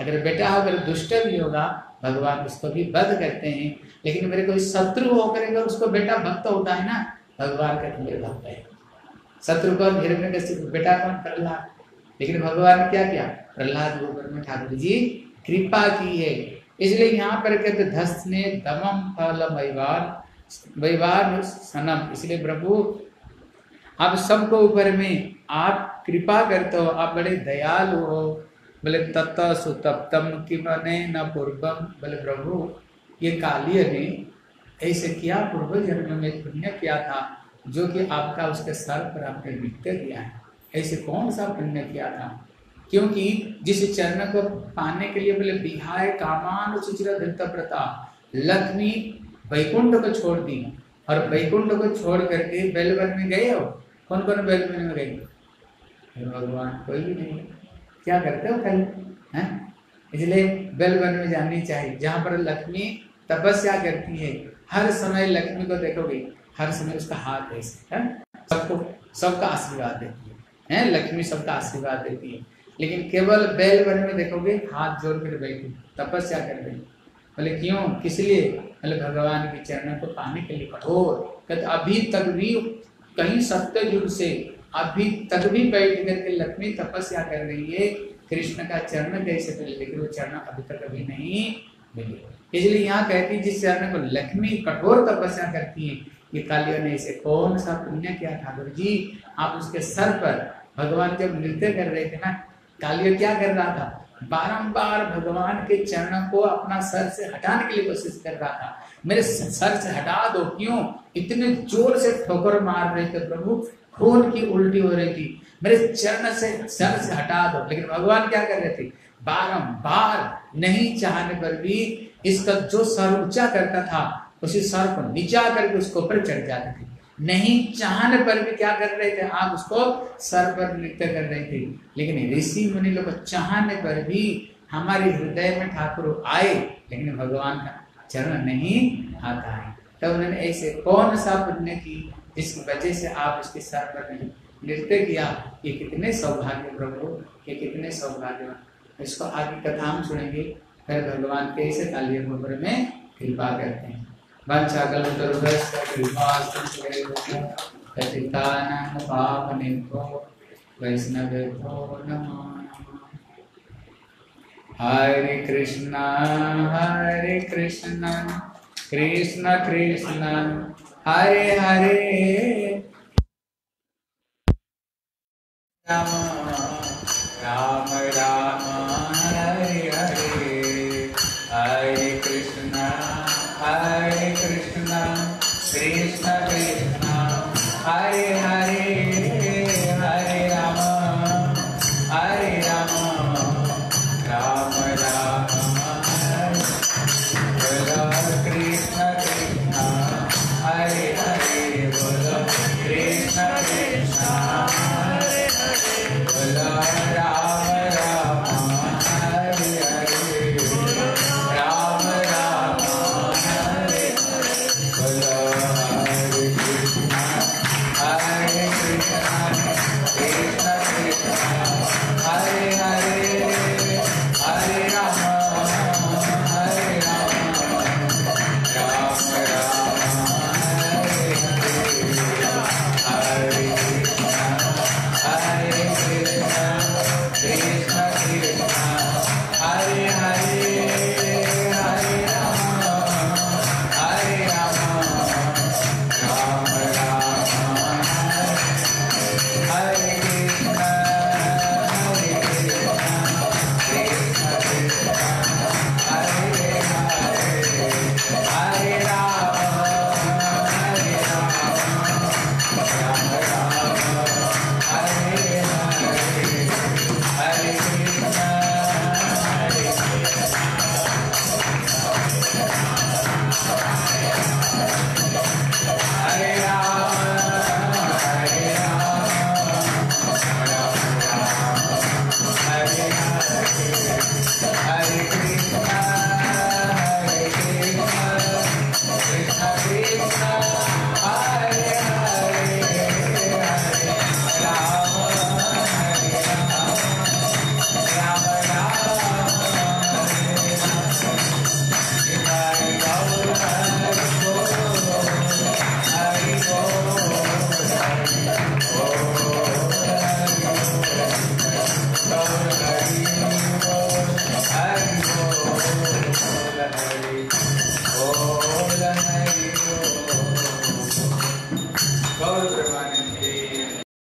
अगर बेटा हो, अगर दुष्ट भी होगा, भगवान उसको भी वध करते हैं। लेकिन मेरे कोई शत्रु होकर अगर उसको बेटा भक्त होता है ना, भगवान का मेरे भक्त है। शत्रु कौन? हिरण्य बेटा कौन? प्रहलाद। लेकिन भगवान ने क्या किया? प्रहलाद में ठाकुर जी, कृपा की है। इसलिए यहाँ पर कहते धस ने दमम फल वैवान वैवान सनम। इसलिए प्रभु, आप सबको ऊपर में, आप कृपा करते हो आप बड़े दयालु हो। बोले तत्त सुतप्तम कि मने न पूर्वम बोले, प्रभु, ये कालिय ने ऐसे किया पूर्व जन्म में पुण्य किया था, जो कि आपका उसके सर पर आपने नृत्य किया है। ऐसे कौन सा पुण्य किया था? क्योंकि जिस चरण को पाने के लिए बोले, बिहाय कामान सुचिर धृत प्रता लक्ष्मी वैकुंठ को छोड़ दी और वैकुंठ को छोड़ करके बेलवन में गए हो? कौन कौन बेलवन में गए? भगवान कोई भी नहीं क्या करते हो कल है? इसलिए बेलवन में जानी चाहिए। जहाँ पर लक्ष्मी तपस्या करती है, हर समय लक्ष्मी को देखोगे, हर समय उसका हाथ है सबको, सबका आशीर्वाद देती है। हैं? लक्ष्मी सबका आशीर्वाद देती है। लेकिन केवल बैल वन में देखोगे, हाथ जोड़ कर बैठी, तपस्या कर रही बोले, क्यों? किस लिए? बोले, भगवान के चरणों को पाने के लिए कठोर कहते, अभी तक भी कहीं सत्य युग से अभी तक भी बैठ करके लक्ष्मी तपस्या कर रही है, कृष्ण का चरण कैसे मिले लेकिन वो चरण अभी तक अभी नहीं मिले। इसलिए यहाँ कहती जिस चरण को लक्ष्मी कठोर तपस्या करती है, ये कालियों ने इसे कौन सा पुण्य किया, ठाकुर जी? आप उसके सर पर भगवान जब नृत्य कर रहे थे ना, कालियो क्या कर रहा था? बारंबार भगवान के चरण को अपना सर से हटाने के लिए कोशिश कर रहा था। मेरे सर से हटा दो, क्यों? इतने ज़ोर से ठोकर मार रहे थे प्रभु। खून की उल्टी हो रही थी। मेरे चरण से सर से हटा दो। लेकिन भगवान क्या कर रहे थे? बारंबार नहीं चाहने पर भी इसका जो सर ऊँचा करता था, उसी सर को नीचा करके उसको ऊपर चढ़ जाते थे। नहीं चाहने पर भी क्या कर रहे थे? आप उसको सर पर नृत्य कर रहे थे। लेकिन ऋषि मुनि लोग चाहने पर भी हमारे हृदय में ठाकुर आए, लेकिन भगवान का चरण नहीं आता है। तब तो उन्होंने ऐसे कौन सा पुण्य की जिसकी वजह से आप उसके सर पर नृत्य किया ये कितने सौभाग्य प्रभु, ये कितने सौभाग्य इसको आगे कथा हम सुनेंगे। फिर भगवान कैसे काली गोबर में कृपा करते हैं। हरे कृष्णा हरे कृष्णा, कृष्ण कृष्ण। हरे हरे। राम राम राम।